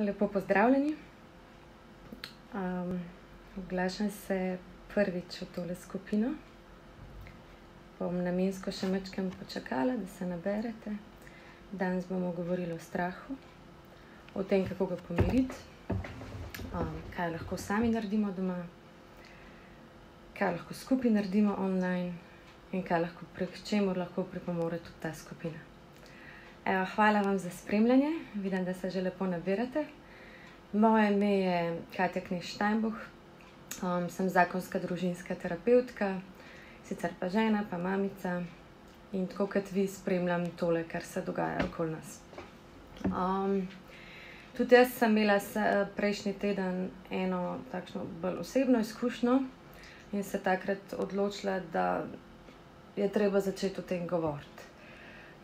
Lepo pozdravljeni. Um, oglašam se prvič v tole skupino. Bom namensko še mečkam počakala, da se naberete. Danes bomo govorili o strahu, o tem, kako ga pomiriti, um, kaj lahko sami naredimo doma, kaj lahko skupaj naredimo online in kaj lahko prek čemu lahko pripomore tudi ta skupina. Evo, hvala vam za spremljanje, vidim, da se že lepo nabirate. Moje ime je Katja Kneš Steinbuch, um, sem zakonska družinska terapeutka, sicer pa žena, pa mamica in tako kot vi spremljam tole, kar se dogaja okoli nas. Um, tudi jaz sem imela prejšnji teden eno takšno bolj osebno izkušnjo in se takrat odločila, da je treba začeti o tem govoriti.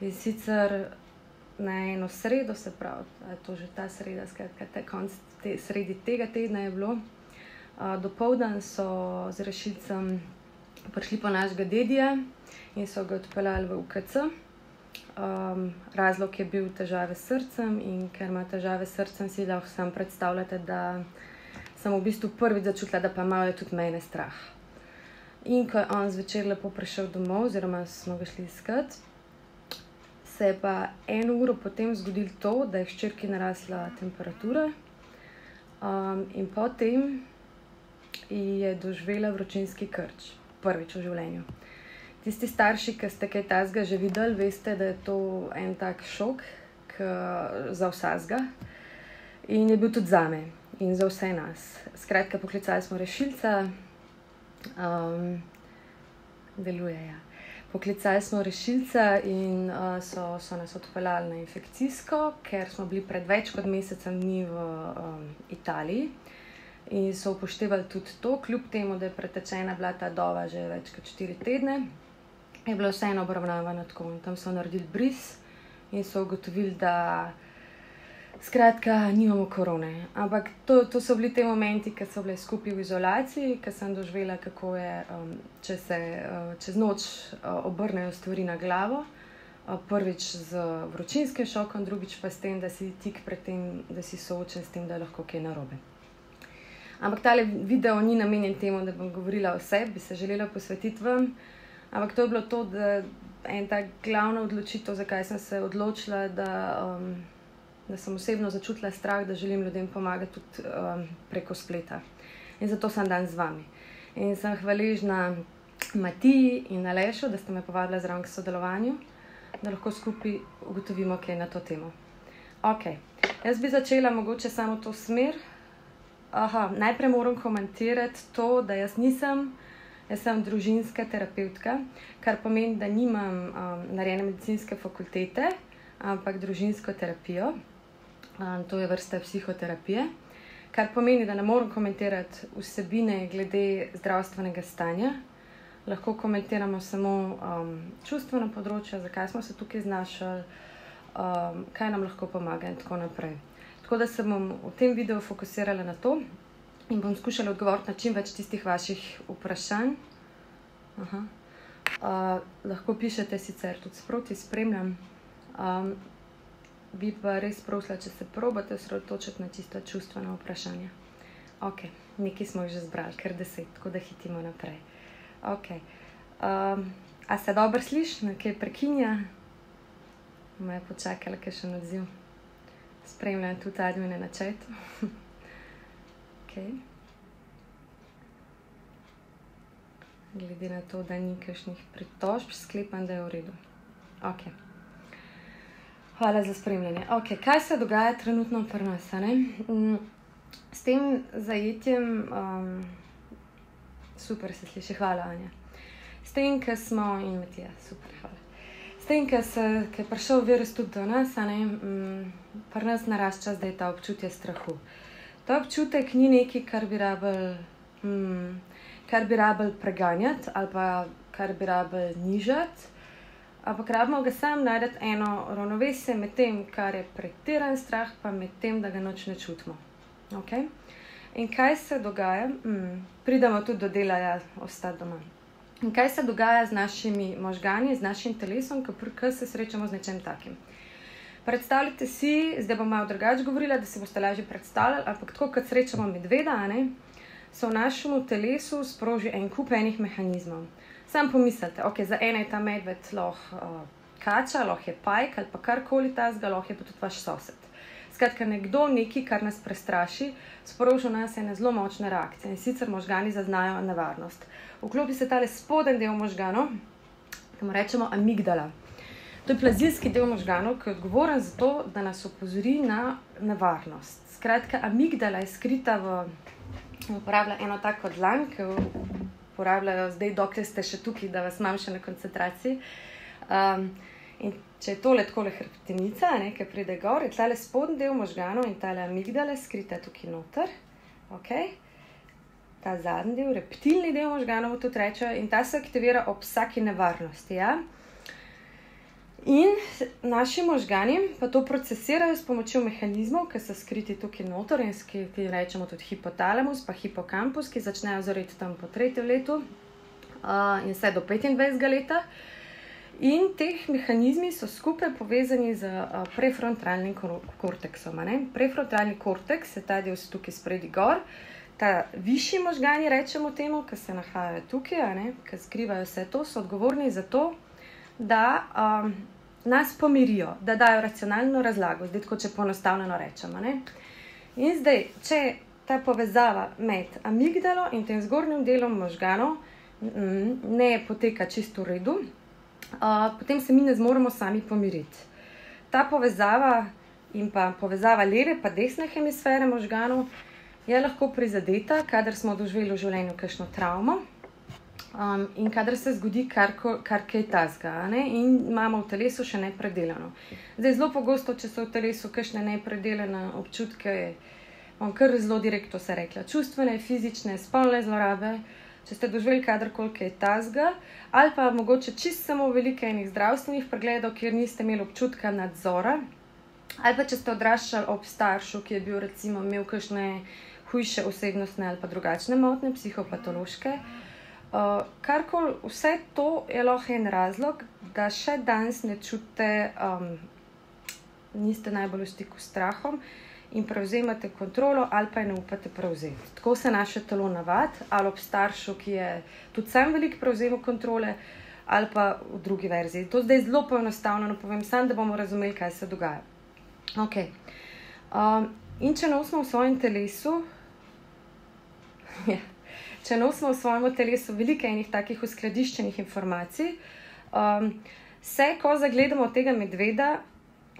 In sicer na eno sredo, se pravi, da je to že ta sreda, skratka, te konc te, sredi tega tedna je bilo. Uh, Dopoldan so z rešilcem prišli po našega dedija in so ga odpeljali v UKC. Um, razlog je bil težave s srcem, in ker ima težave s srcem, si lahko sam predstavljate, da sem v bistvu prvič začutila, da pa je tudi mene strah. In ko je on zvečer lepo prišel domov, oziroma smo ga šli iskat, se je pa eno uro potem zgodilo to, da je hčerki narasla temperatura, um, in potem je doživela vročinski krč, prvič v življenju. Tisti starši, ki ste kaj tasga že videli, veste, da je to en tak šok za vsega. In je bil tudi za me in za vse nas. Skratka, poklicali smo rešilca, um, deluje. Ja. Poklicali smo rešilca in uh, so, so nas odpeljali na infekcijsko, ker smo bili pred več kot mesecem dni v um, Italiji. In so upoštevali tudi to, kljub temu, da je pretečena bila ta dova že več kot 4 tedne, je bilo vseeno obravnavano tako. In tam so naredili bris in so ugotovili, da skratka nimamo korone. Ampak to, to so bili ti momenti, ki so bili skupaj v izolaciji, ki sem doživela, kako je, um, če se uh, čez noč uh, obrnejo stvari na glavo. Prvič z vročinskim šokom, drugič pa s tem, da si tik pred tem, da si soočen s tem, da je lahko kaj narobe. Ampak ta video ni namenjen temu, da bom govorila o sebi, bi se želela posvetiti vam. Ampak to je bilo to, da je en ta glavna odločitev, zakaj sem se odločila, da, um, da sem osebno začutila strah, da želim ljudem pomagati tudi um, preko spleta. In zato sem danes z vami. In sem hvaležna Matiji in Alešu, da ste me povabili zraven k sodelovanju, da lahko skupaj ugotovimo, kaj je na to temo. Ok, jaz bi začela mogoče samo to smer. Aha, najprej moram komentirati to, da jaz nisem, jaz sem družinska terapeutka, kar pomeni, da nimam um, narejene medicinske fakultete, ampak družinsko terapijo um, to je vrsta psihoterapije, kar pomeni, da ne morem komentirati vsebine glede zdravstvenega stanja, lahko komentiramo samo um, čustveno področje, zakaj smo se tukaj znašli, um, kaj nam lahko pomaga in tako naprej. Tako da se bom v tem videu fokusirala na to in bom skušala odgovoriti na čim več tistih vaših vprašanj. Uh, lahko pišete sicer tudi sproti, spremljam. Um, bi pa res prosila, če se probate osredotočiti na čisto čustveno vprašanje. Ok, nekaj smo že zbrali, kar deset, tako da hitimo naprej. Ok, um, a se dobro sliši, nekaj prekinja? Me je počakala, ker še odziv. Spremljam tudi admine na četu. ok. Glede na to, da ni kakšnih pritožb, sklepam, da je v redu. Ok. Hvala za spremljanje. Okay, kaj se dogaja trenutno pri nas? Mm, s tem zajetjem, um, super se sliši, hvala, Anja. S tem, ki smo in Matija, super, hvala. S tem, ki je prišel virus tudi do nas, um, pri nas narašča zdaj ta občutje strahu. Ta občutek ni nekaj, kar bi rabili um, rabil preganjati ali pa kar bi rabili nižati ampak rabimo ga sam najti eno ravnovesje med tem, kar je pretiran strah, pa med tem, da ga noč ne čutimo. Okay? In kaj se dogaja, mm, pridemo tudi do dela, ja, ostati doma. In kaj se dogaja z našimi možgani, z našim telesom, ko se srečamo z nečem takim? Predstavljajte si, zdaj bom malo drugače govorila, da si boste lažje predstavljali, ampak tako kot srečamo medveda, ne, se v našem telesu sproži en kup enih mehanizmov. Sam pomislite, ok, za ene je ta medved lahko uh, kača, lahko je pajk ali pa karkoli ta zga, lahko je pa tudi vaš sosed. Skratka, nekdo nekaj, kar nas prestraši, sproži v nas ene zelo močne reakcije in sicer možgani zaznajo nevarnost. Vklopi se tale spoden del možganov, ki mu rečemo amigdala. To je plazilski del možganov, ki je odgovoren za to, da nas opozori na nevarnost. Skratka, amigdala je skrita v, uporablja eno tako dlan, ki jo uporabljajo zdaj, dokler ste še tukaj, da vas imam še na koncentraciji. Um, in če je tole tako le hrbtenica, ki pride gor, je tale spodnji del možganov in tale amigdala skrita tukaj noter. Okay. Ta zadnji del, reptilni del možganov, tudi rečejo, in ta se aktivira ob vsaki nevarnosti. Ja? In naši možgani pa to procesirajo s pomočjo mehanizmov, ki so skriti tukaj noter in ki jih rečemo tudi hipotalamus, pa hipokampus, ki začnejo zoreti tam po tretjem letu uh, in vse do 25 leta. In teh mehanizmi so skupaj povezani z uh, prefrontalnim korteksom. Prefrontalni korteks je ta del tukaj spredi gor. Ta višji možgani, rečemo temu, ki se nahajajo tukaj, ki skrivajo vse to, so odgovorni za to, da um, nas pomirijo, da dajo racionalno razlago, zdaj tako če poenostavljeno rečemo. Ne? In zdaj, če ta povezava med amigdalo in tem zgornjim delom možganov ne poteka čisto v redu, uh, potem se mi ne zmoremo sami pomiriti. Ta povezava in pa povezava leve in desne hemisfere možganov je lahko prizadeta, kadar smo doživeli v življenju kakšno travmo. Um, in kadar se zgodi kar, kar kaj tasga, in imamo v telesu še nepredelano. Zdaj, zelo pogosto, če so v telesu kakšne nepredelane občutke, bom kar zelo direktno se rekla, čustvene, fizične, spolne zlorabe. Če ste doživeli kadarkoli kaj tasga, ali pa mogoče čist samo velike enih zdravstvenih pregledov, kjer niste imeli občutka nadzora, ali pa če ste odraščali ob staršu, ki je bil recimo imel kakšne hujše osebnostne ali pa drugačne motne, psihopatološke. Uh, Karkoli, vse to je lahko en razlog, da še danes ne čutite, um, niste najbolj v stiku s strahom in prevzemate kontrolo, ali pa je ne upate prevzeti. Tako se naše telo navadi, ali ob staršu, ki je tudi sam velik prevzemal kontrole, ali pa v drugi verziji. To zdaj zelo poenostavljeno povem, samo da bomo razumeli, kaj se dogaja. Okay. Um, in če nosimo v svojem telesu, ja če nosimo v svojem telesu veliko enih takih uskladiščenih informacij, um, se, ko zagledamo tega medveda,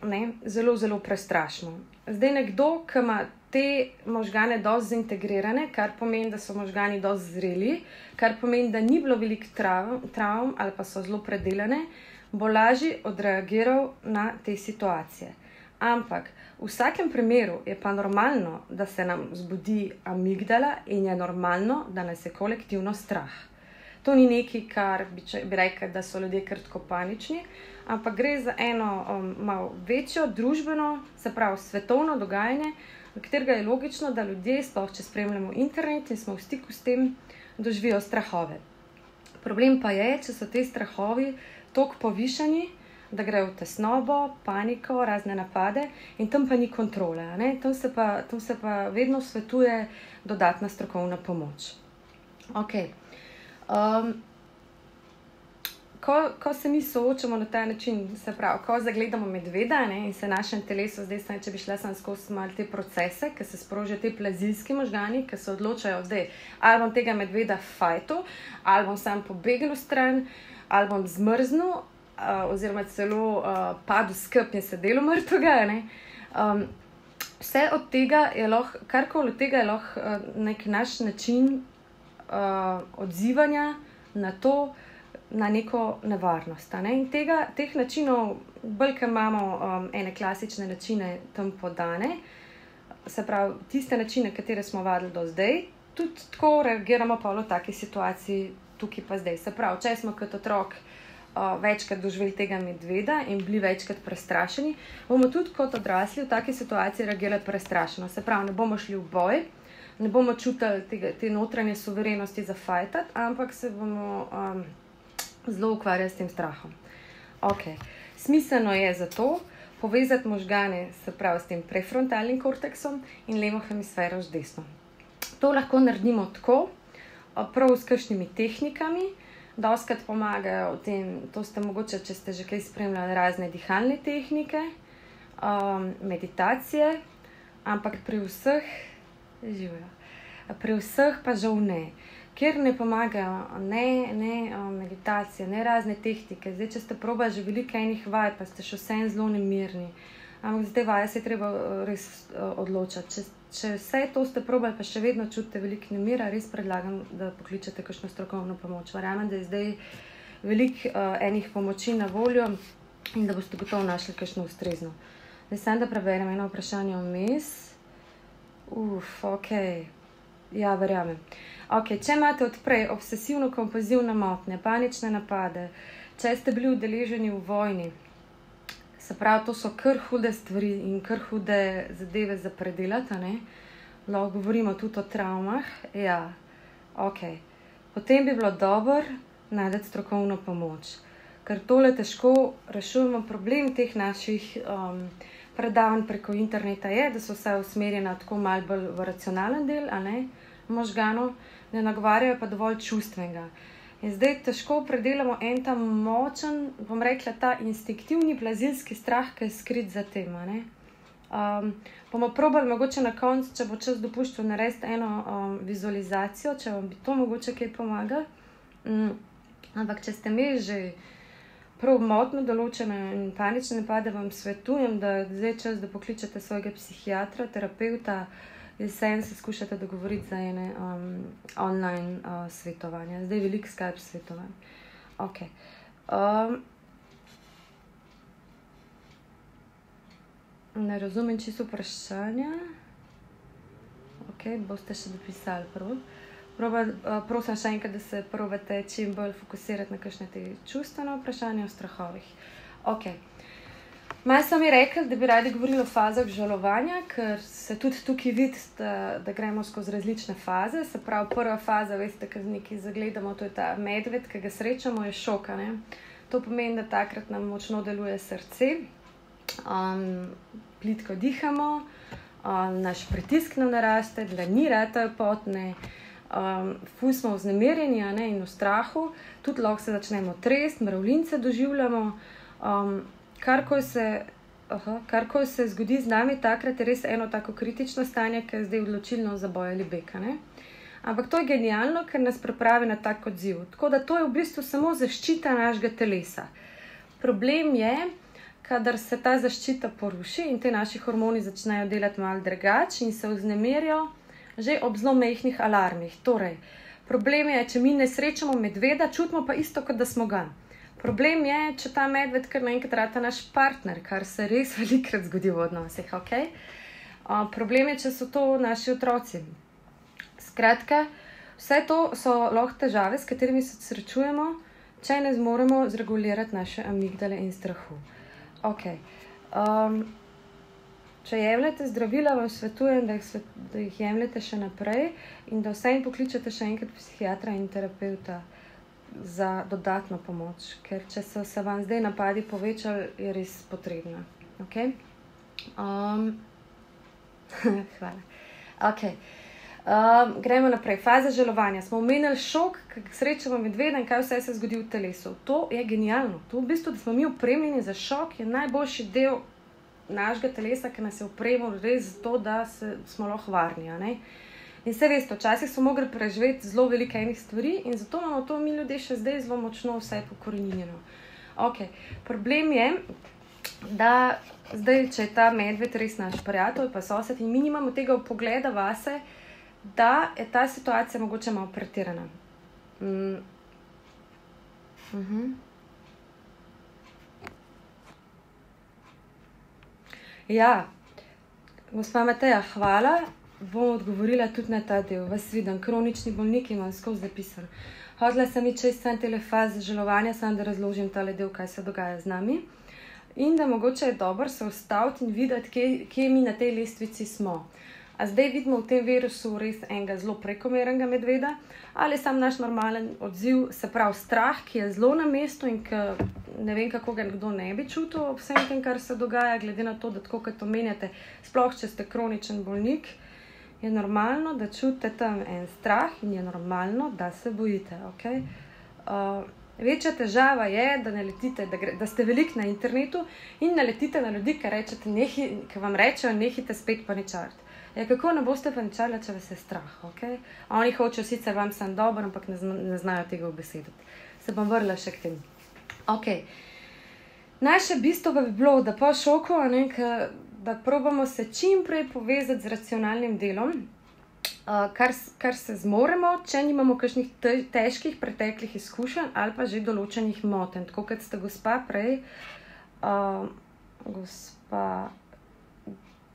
ne, zelo, zelo prestrašimo. Zdaj, nekdo, ki ima te možgane dosti zintegrirane, kar pomeni, da so možgani dosti zreli, kar pomeni, da ni bilo veliko travm, travm ali pa so zelo predelane, bo lažje odreagiral na te situacije. Ampak v vsakem primeru je pa normalno, da se nam zbudi amigdala in je normalno, da nas je kolektivno strah. To ni nekaj, kar bi, če, bi rekli, da so ljudje krtko panični, ampak gre za eno um, malo večjo družbeno, se pravi svetovno dogajanje, katerega je logično, da ljudje, sploh če spremljamo internet in smo v stiku s tem, doživijo strahove. Problem pa je, če so ti strahovi tako povišeni, da grejo v tesnobo, paniko, razne napade, in tam pa ni kontrole. Tam se, pa, tam se pa vedno svetuje dodatna strokovna pomoč. Okay. Um, ko, ko se mi soočamo na ta način, se pravi, ko zagledamo medveda ne, in se našem telesu, zdaj, stane, če bi šla sem skozi malo te procese, ki se sprožijo te plazilski možgani, ki se odločajo, da ali bom tega medveda fajtu, ali bom sam pobegnil stran, ali bom zmrznil, uh, oziroma celo uh, padel skrb in se delo mrtvega. Um, vse od tega je lahko, karkoli od tega je lahko uh, nek naš način uh, odzivanja na to, na neko nevarnost. Ne? In tega, teh načinov, bolj kot imamo um, ene klasične načine tam podane, se pravi, tiste načine, katere smo vadili do zdaj, tudi tako reagiramo pa v taki situaciji, tukaj pa zdaj. Se pravi, če smo kot otrok večkrat doživeli tega medveda in bili večkrat prestrašeni, bomo tudi kot odrasli v taki situaciji reagirali prestrašeno. Se pravi, ne bomo šli v boj, ne bomo čutili tega, te notranje suverenosti za fajtat, ampak se bomo um, zelo ukvarjali s tem strahom. Okay. Smiselno je zato povezati možgane pravi, s tem prefrontalnim korteksom in levo hemisfero z desno. To lahko naredimo tako, prav s kakšnimi tehnikami. Doskrat pomagajo v tem, to ste mogoče, če ste že kaj spremljali, razne dihalne tehnike, um, meditacije, ampak pri vseh, živijo, pri vseh pa žal ne. Ker ne pomagajo ne, ne meditacije, ne razne tehnike. Zdaj, če ste probali že veliko enih vaj, pa ste še vsem zelo nemirni. Ampak zdaj vaje se je treba res odločiti. Če, če vse to ste probali, pa še vedno čutite veliko nemira, res predlagam, da pokličete kakšno strokovno pomoč. Verjamem, da je zdaj veliko uh, enih pomoči na voljo in da boste gotovo našli kakšno ustrezno. Zdaj sem da preberem eno vprašanje vmes. Uf, ok. Ja, verjamem. Okay, če imate odprej obsesivno-kompozivne motnje, panične napade, če ste bili udeleženi v vojni, se pravi, to so kar hude stvari in kar hude zadeve za predelati. Lahko govorimo tudi o travmah. Ja, ok. Potem bi bilo dobro najti strokovno pomoč, ker tole težko rešujemo. Problem teh naših um, predavanj preko interneta je, da so vse usmerjena tako malce bolj v racionalen del, a ne možganov, ne nagovarjajo pa dovolj čustvenega. In zdaj težko predelamo en ta močen, bom rekla, ta instinktivni plazilski strah, ki je skrit za tem. Um, bomo probali, mogoče na koncu, če bo čas dopuščal, narediti eno um, vizualizacijo, če vam bi to mogoče kaj pomaga. Um, ampak, če ste imeli že prav motno določene in panične napade, vam svetujem, da je zdaj čas, da pokličete svojega psihiatra, terapeuta, jesen se skušate dogovoriti za ene um, online uh, svetovanja, zdaj je veliko Skype svetovanj. Okay. Um, ne razumem čisto vprašanja. Ok, boste še dopisali prvo. Proba, prosim še enkrat, da se provete čim bolj fokusirati na kakšne te čustvene vprašanja o strahovih. Ok. Maj so mi rekli, da bi radi govorili o fazah žalovanja, ker se tudi tukaj vidi, da, da gremo skozi različne faze. Se pravi, prva faza, veste, ki nekaj zagledamo, to je ta medved, ki ga srečamo, je šoka. Ne? To pomeni, da takrat nam močno deluje srce, um, plitko dihamo, um, naš pritisk nam naraste, da ni rata potne. Um, Fuj smo vznemirjeni in v strahu, tudi lahko se začnemo tresti, mravljince doživljamo. Um, kar ko se, aha, kar ko se zgodi z nami, takrat je res eno tako kritično stanje, ki je zdaj odločilno za boj ali beka. Ne? Ampak to je genialno, ker nas pripravi na tak odziv. Tako da to je v bistvu samo zaščita našega telesa. Problem je, kadar se ta zaščita poruši in te naši hormoni začnejo delati malo drugače in se vznemirijo že ob zelo mehkih alarmih. Torej, problem je, če mi ne srečamo medveda, čutimo pa isto, kot da smo ga. Problem je, če ta medved kar naenkrat rata naš partner, kar se res velikrat zgodi v odnosih. Okay? Uh, problem je, če so to naši otroci. Skratka, vse to so lahko težave, s katerimi se srečujemo, če ne zmoremo zregulirati naše amigdale in strahu. Okay. Um, če jemljete zdravila, vam svetujem, da jih, da jih jemljete še naprej in da vsem pokličete še enkrat psihiatra in terapeuta za dodatno pomoč, ker če so se vam zdaj napadi povečali, je res potrebna. Okay? Um, hvala. Okay. Um, gremo naprej. Faza želovanja. Smo omenili šok, ki srečamo medveda in kaj vse se zgodi v telesu. To je genialno. To v bistvu, da smo mi opremljeni za šok, je najboljši del našega telesa, ki nas je opremil res zato, da se, smo lahko varni. In se veste, včasih smo mogli preživeti zelo veliko enih stvari in zato imamo to mi ljudje še zdaj zelo močno vse pokorenjeno. Okay. Problem je, da zdaj, če je ta medved res naš prijatelj, pa sosed in mi nimamo tega pogleda vase, da je ta situacija mogoče malo pretirana. Mm. Uh mhm. -huh. Ja, gospod Mateja, hvala bom odgovorila tudi na ta del. Vas vidim, kronični bolniki imam skozi zapisan. Hodila sem čez vse te faze žalovanja, samo da razložim ta del, kaj se dogaja z nami. In da mogoče je dobro se ustaviti in videti, kje, kje mi na tej lestvici smo. A zdaj vidimo v tem virusu res enega zelo prekomernega medveda, ali sam naš normalen odziv, se pravi strah, ki je zelo na mestu in ki ne vem, kako ga kdo ne bi čutil ob vsem tem, kar se dogaja, glede na to, da tako kot omenjate, sploh če ste kroničen bolnik, je normalno, da čutite tam en strah in je normalno, da se bojite. Okay? Uh, Večja težava je, da, letite, da, gre, da ste velik na internetu in naletite na ljudi, ki, rečete, nehi, ki vam rečejo, nehite spet paničariti. Ja, kako ne boste paničali, če vas je strah? Okay? Oni hočejo sicer vam sem dober, ampak ne, ne znajo tega obesediti. Se bom vrla še k temu. Okay. Naše bistvo bi bilo, da po šoku, ne, da probamo se čim prej povezati z racionalnim delom, uh, kar, kar se zmoremo, če nimamo kakšnih te, težkih preteklih izkušenj ali pa že določenih motenj. Tako kot ste gospa prej, uh, gospa.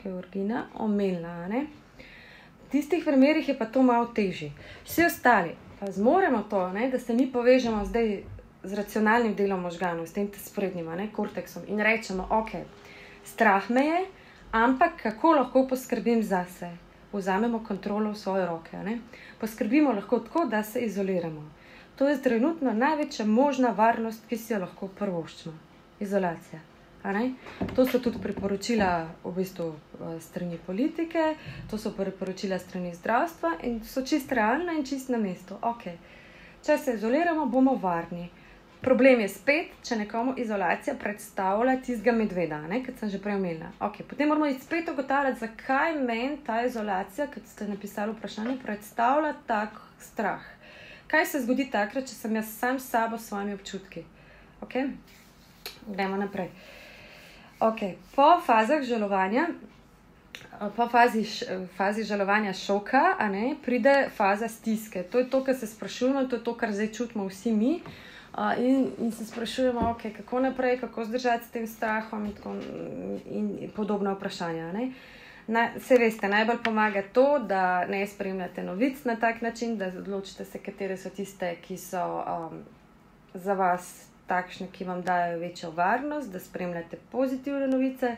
Georgina omenila. Ne? V tistih primerih je pa to malo težje. Vsi ostali pa zmoremo to, ne? da se mi povežemo zdaj z racionalnim delom možganov, s tem sprednjim, korteksom in rečemo, ok, strah me je, ampak kako lahko poskrbim za sebe. Vzamemo kontrolo v svoje roke. Ne? Poskrbimo lahko tako, da se izoliramo. To je trenutno največja možna varnost, ki si jo lahko prvoščimo. Izolacija. To so tudi priporočila v bistvu eh, strani politike, to so priporočila strani zdravstva in so čist realna in čist na mestu. Okay. Če se izoliramo, bomo varni. Problem je spet, če nekomu izolacija predstavlja tistega medveda, kot sem že prej omenila. Okay. Potem moramo spet ugotavljati, zakaj meni ta izolacija, kot ste napisali v vprašanju, predstavlja tak strah. Kaj se zgodi takrat, če sem jaz sam s sabo, s svojimi občutki? Okay. Gremo naprej. Uh, Okay. Po fazah žalovanja, po fazi, fazi žalovanja šoka, ne, pride faza stiske. To je to, kar se sprašujemo, to je to, kar zdaj čutimo vsi mi. In, in se sprašujemo, okay, kako naprej, kako zdržati s tem strahom, in, tako, in, in podobna vprašanja. Na, se veste, najbolj pomaga to, da ne spremljate novic na tak način, da odločite se, katere so tiste, ki so um, za vas takšne, ki vam dajo večjo varnost, da spremljate pozitivne novice,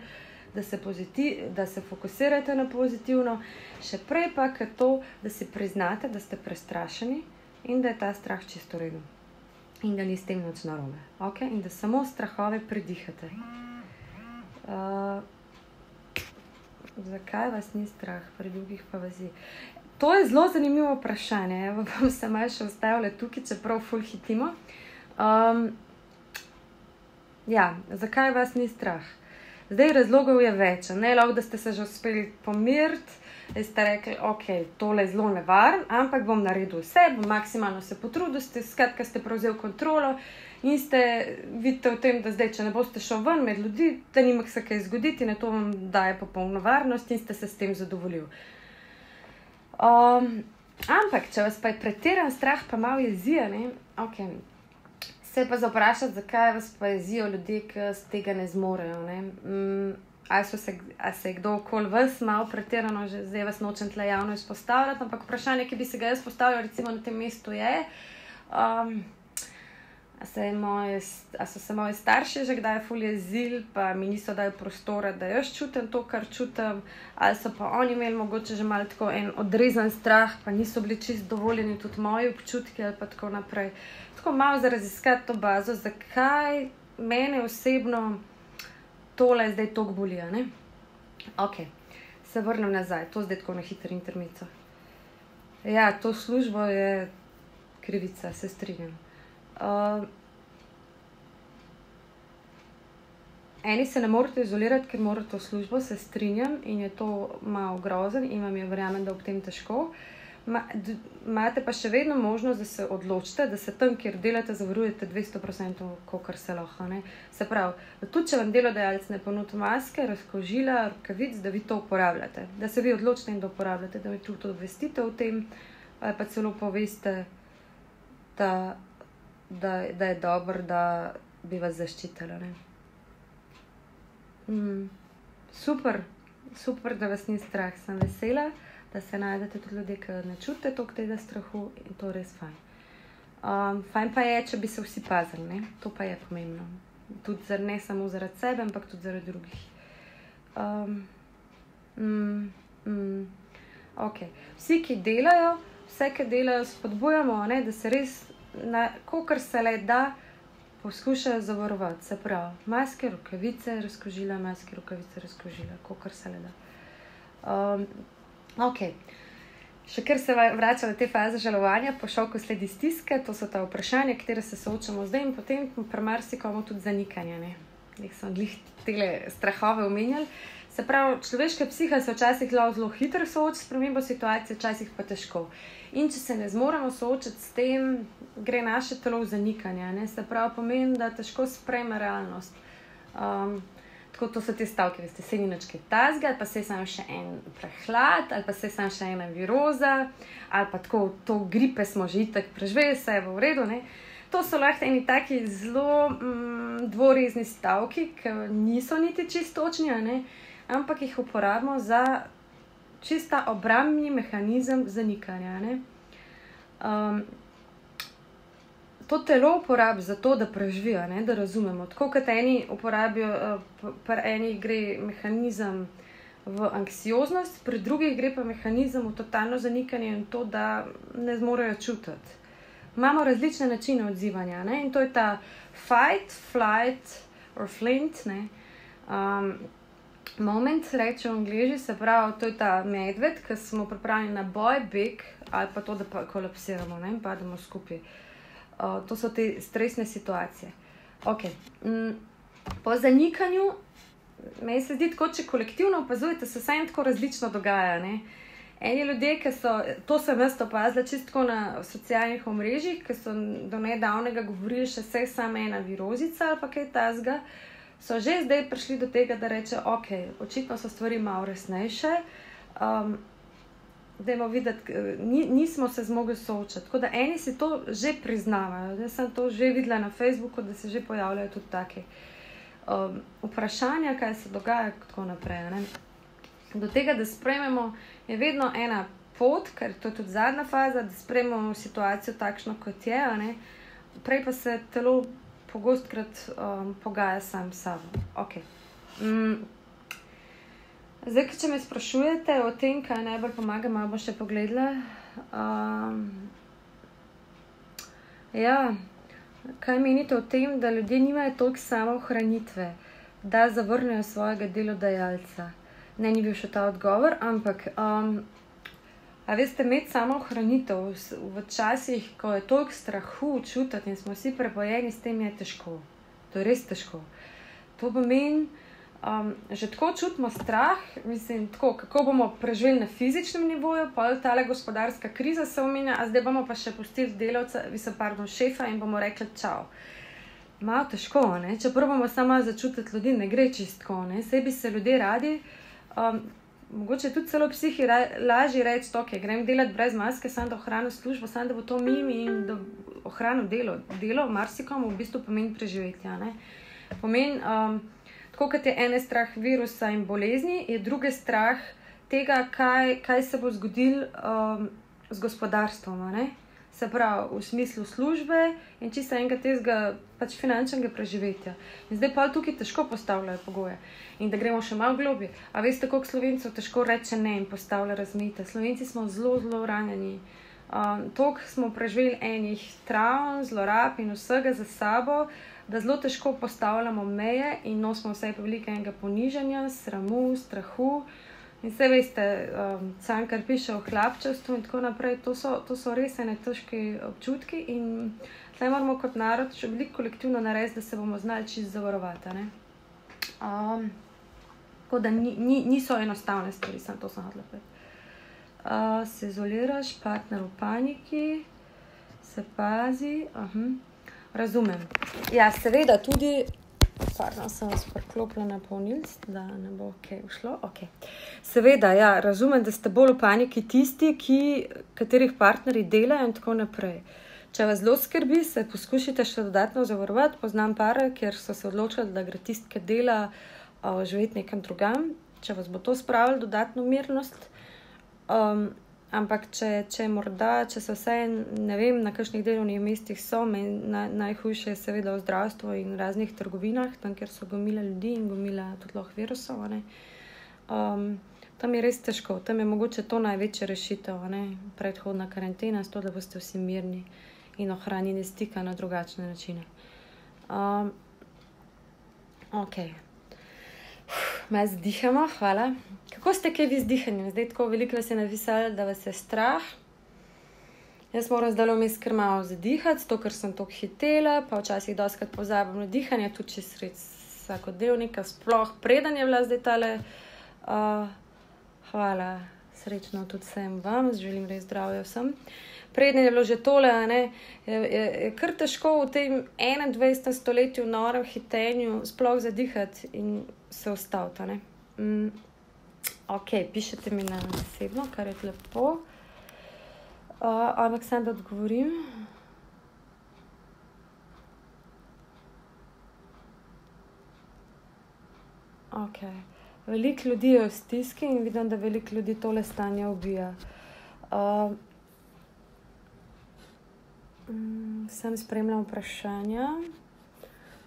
da se, pozitiv, da se fokusirate na pozitivno, še prej pa je to, da si priznate, da ste prestrašeni in da je ta strah čisto reden in da ni s tem noč narobe. Okay? In da samo strahove predihate. Uh, zakaj vas ni strah, pri drugih pa vazi? To je zelo zanimivo vprašanje. Evo, bom se malo še ustavila tukaj, čeprav ful hitimo. Um, Ja, zakaj vas ni strah? Zdaj razlogov je več. Ne lahko, da ste se že uspeli pomiriti, ste rekli, ok, tole je zelo nevaren, ampak bom naredil vse, bom maksimalno se potrudil, ste skratka ste prevzeli kontrolo in ste vidite v tem, da zdaj, če ne boste šel ven med ljudi, da nima se kaj zgoditi, ne to vam daje popolno varnost in ste se s tem zadovoljili. Um, ampak, če vas pa je pretiran strah, pa malo jezija, ne, ok. Se pa zaprašati, zakaj vas poezijo ljudje, ki tega ne zmorejo. Ne? Mm, ali se, se je kdo okoli vas malo pretirano, že zdaj vas nočem tle javno izpostavljati, ampak vprašanje, ki bi se ga jaz postavil, recimo na tem mestu, je. Um, A, moje, a so se moji starši že kdaj fulje zil, pa mi niso dali prostora, da jaz čutim to, kar čutim, ali so pa oni imeli mogoče že malo tako en odrezan strah, pa niso bili čist dovoljeni tudi moji občutki ali pa tako naprej. Tako malo za raziskati to bazo, zakaj mene osebno tole zdaj tako boli. Ok, se vrnem nazaj, to zdaj tako na hitro intermico. Ja, to službo je krivica, se strinjam. Uh, eni se ne morete izolirati, ker morate v službo, se strinjam in je to malo grozen in vam je verjamem, da ob tem težko. Imate pa še vedno možnost, da se odločite, da se tam, kjer delate, zavarujete 200%, kot se lahko. Ne? Se pravi, tudi če vam delodajalec ne ponudi maske, razkožila, rokavic, da vi to uporabljate, da se vi odločite in da uporabljate, da vi tudi obvestite o tem, ali pa celo poveste, da da, da je dobro, da bi vas zaščitila. Mm. Super, super, da vas ni strah. Sem vesela, da se najdete tudi ljudje, ki ne čutite toliko tega strahu in to je res fajn. Um, fajn pa je, če bi se vsi pazili, ne? to pa je pomembno. Tudi zar, ne samo zaradi sebe, ampak tudi zaradi drugih. Um, mm, mm. Okay. Vsi, ki delajo, vse, ki delajo, spodbujamo, ne, da se res, kar se le da, poskušajo zavarovati. Se pravi, maske, rokavice, razkožila, maske, rokavice, razkožila, kar se le da. Um, ok. Še ker se vrača do te faze žalovanja, po šoku sledi stiske, to so ta vprašanja, katero se soočamo zdaj in potem pri marsikomu tudi zanikanje. Nek smo jih te strahove omenjali. Se pravi, človeška psiha se včasih zelo hitro sooča s premembo situacije, včasih pa težko. In če se ne zmoremo soočati s tem, gre naše telo v zanikanje. Ne? Se pravi, pomeni, da težko sprejme realnost. Um, tako to so te stavke, veste, se ni nič kaj tazga, ali pa se je samo še en prehlad, ali pa se je samo še ena viroza, ali pa tako to gripe smo že itak preživeli, vse je v redu. Ne? To so lahko eni taki zelo mm, dvorezni stavki, ki niso niti čistočni, ampak jih uporabljamo za čista obrambni mehanizem zanikanja. Um, to telo uporabi za to, da preživijo, ne? da razumemo. Tako kot eni uporabijo, uh, pri enih gre mehanizem v anksioznost, pri drugih gre pa mehanizem v totalno zanikanje in to, da ne zmorejo čutiti. Imamo različne načine odzivanja ne? in to je ta fight, flight or flint. Um, moment, reče v angliži, se pravi, to je ta medved, ki smo pripravljeni na boj, beg ali pa to, da pa kolapsiramo in pademo skupaj. Uh, to so te stresne situacije. Okay. Mm, po zanikanju, meni se zdi, tako, če kolektivno opazujete, se vse tako različno dogaja. Ne? Eni ljudje, ki so to se vest opazili čisto na socialnih omrežjih, ki so do nedavnega govorili še vse samo ena virozica ali kaj tasga so že zdaj prišli do tega, da reče, ok, očitno so stvari malo resnejše. Um, Dajmo videti, ni, nismo se zmogli soočati. Tako da eni si to že priznavajo. Jaz sem to že videla na Facebooku, da se že pojavljajo tudi take um, vprašanja, kaj se dogaja, in tako naprej. Ne? Do tega, da sprejmemo, je vedno ena pot, ker to je tudi zadnja faza, da sprejmemo situacijo takšno, kot je. Prej pa se telo pogosto krat um, pogaja sam s sabo. Okay. Mm. Zdaj, če me sprašujete o tem, kaj najbolj pomaga, malo bo še pogledala. Um, ja, kaj menite o tem, da ljudje nimajo toliko samoohranitve, da zavrnejo svojega delodajalca? Ne, ni bil še ta odgovor, ampak um, A veste, imeti samo ohranitev v časih, ko je toliko strahu čutiti in smo vsi prepojeni s tem, je težko. To je res težko. To pomeni, um, že tako čutimo strah, mislim, tako, kako bomo preživeli na fizičnem nivoju, pa ta gospodarska kriza se omenja, a zdaj bomo pa še pustili delavca, visoko, pardon, šefa in bomo rekli čau. Malo težko, ne? če prvo bomo samo začutiti ljudi, ne gre čistko, sebi se ljudje radi. Um, mogoče tudi celo psihi lažje reči, da okay, grem delati brez maske, samo da ohranim službo, samo da bo to mimi in da ohranim delo. Delo marsikomu v bistvu pomeni preživetje. Pomeni, um, tako kot je ene strah virusa in bolezni, je druge strah tega, kaj, kaj se bo zgodil um, z gospodarstvom. Se pravi, v smislu službe in čisto enega tega pač finančnega preživetja. In zdaj pa tukaj težko postavljajo pogoje in da gremo še malo globje. A veste, koliko slovencev težko reče ne in postavlja razmete. Slovenci smo zelo, zelo ranjeni. Um, Tok smo preživeli enih travm, zlorab in vsega za sabo, da zelo težko postavljamo meje in nosimo vse veliko enega ponižanja, sramu, strahu. In vse veste, um, sam kar piše o hlapčevstvu in tako naprej, to so, to so res ene težke občutki in zdaj moramo kot narod še veliko kolektivno narediti, da se bomo znali čist zavarovati. Um, tako da ni, ni, niso enostavne stvari, sem to samo odlepet. Uh, se izoliraš, partner v paniki, se pazi. Uh -huh. Razumem. Ja, seveda tudi. Pardon, sem vas preklopila na polnilce, da ne bo kaj ušlo. Okay. Seveda, ja, razumem, da ste bolj v paniki tisti, ki, katerih partnerji delajo in tako naprej. Če vas zelo skrbi, se poskušajte še dodatno zavarovati. Poznam pare, ker so se odločili, da gre tisti, ki dela uh, živeti nekam drugam, če vas bo to spravilo dodatno mirnost. Um, ampak, če, če morda, če se vse, ne vem, na kakšnih delovnih mestih so, na, najhujše je seveda v zdravstvu in raznih trgovinah, tam, kjer so gomile ljudi in gomile tudi lahko virusov. Um, Tam je res težko, tam je mogoče to največja rešitev, ne? predhodna karantena, s to, da boste vsi mirni in ohranjeni stika na drugačne načine. Um, ok. Malo zdihamo, hvala. Kako ste kaj vi z dihanjem? Zdaj tako veliko vas je napisali, da vas je strah. Jaz moram zdaj vmes kar malo zadihati, to, ker sem tako hitela, pa včasih doskrat pozabim na dihanje, tudi če sred vsakodnevnika, sploh preden je bila zdaj tale. Uh, hvala, srečno tudi vsem vam, želim res zdravje vsem. Prednje je bilo že tole, ne, je, je, je kar težko v tem 21. stoletju, norem hitenju, sploh zadihati in se ustaviti. Mm, ok, pišete mi na osebno, kar je lepo. Uh, ampak sem da odgovorim. Okay. Veliko ljudi je v stiski in vidim, da veliko ljudi tole stanje ubija. Uh, um, sem spremljal vprašanja.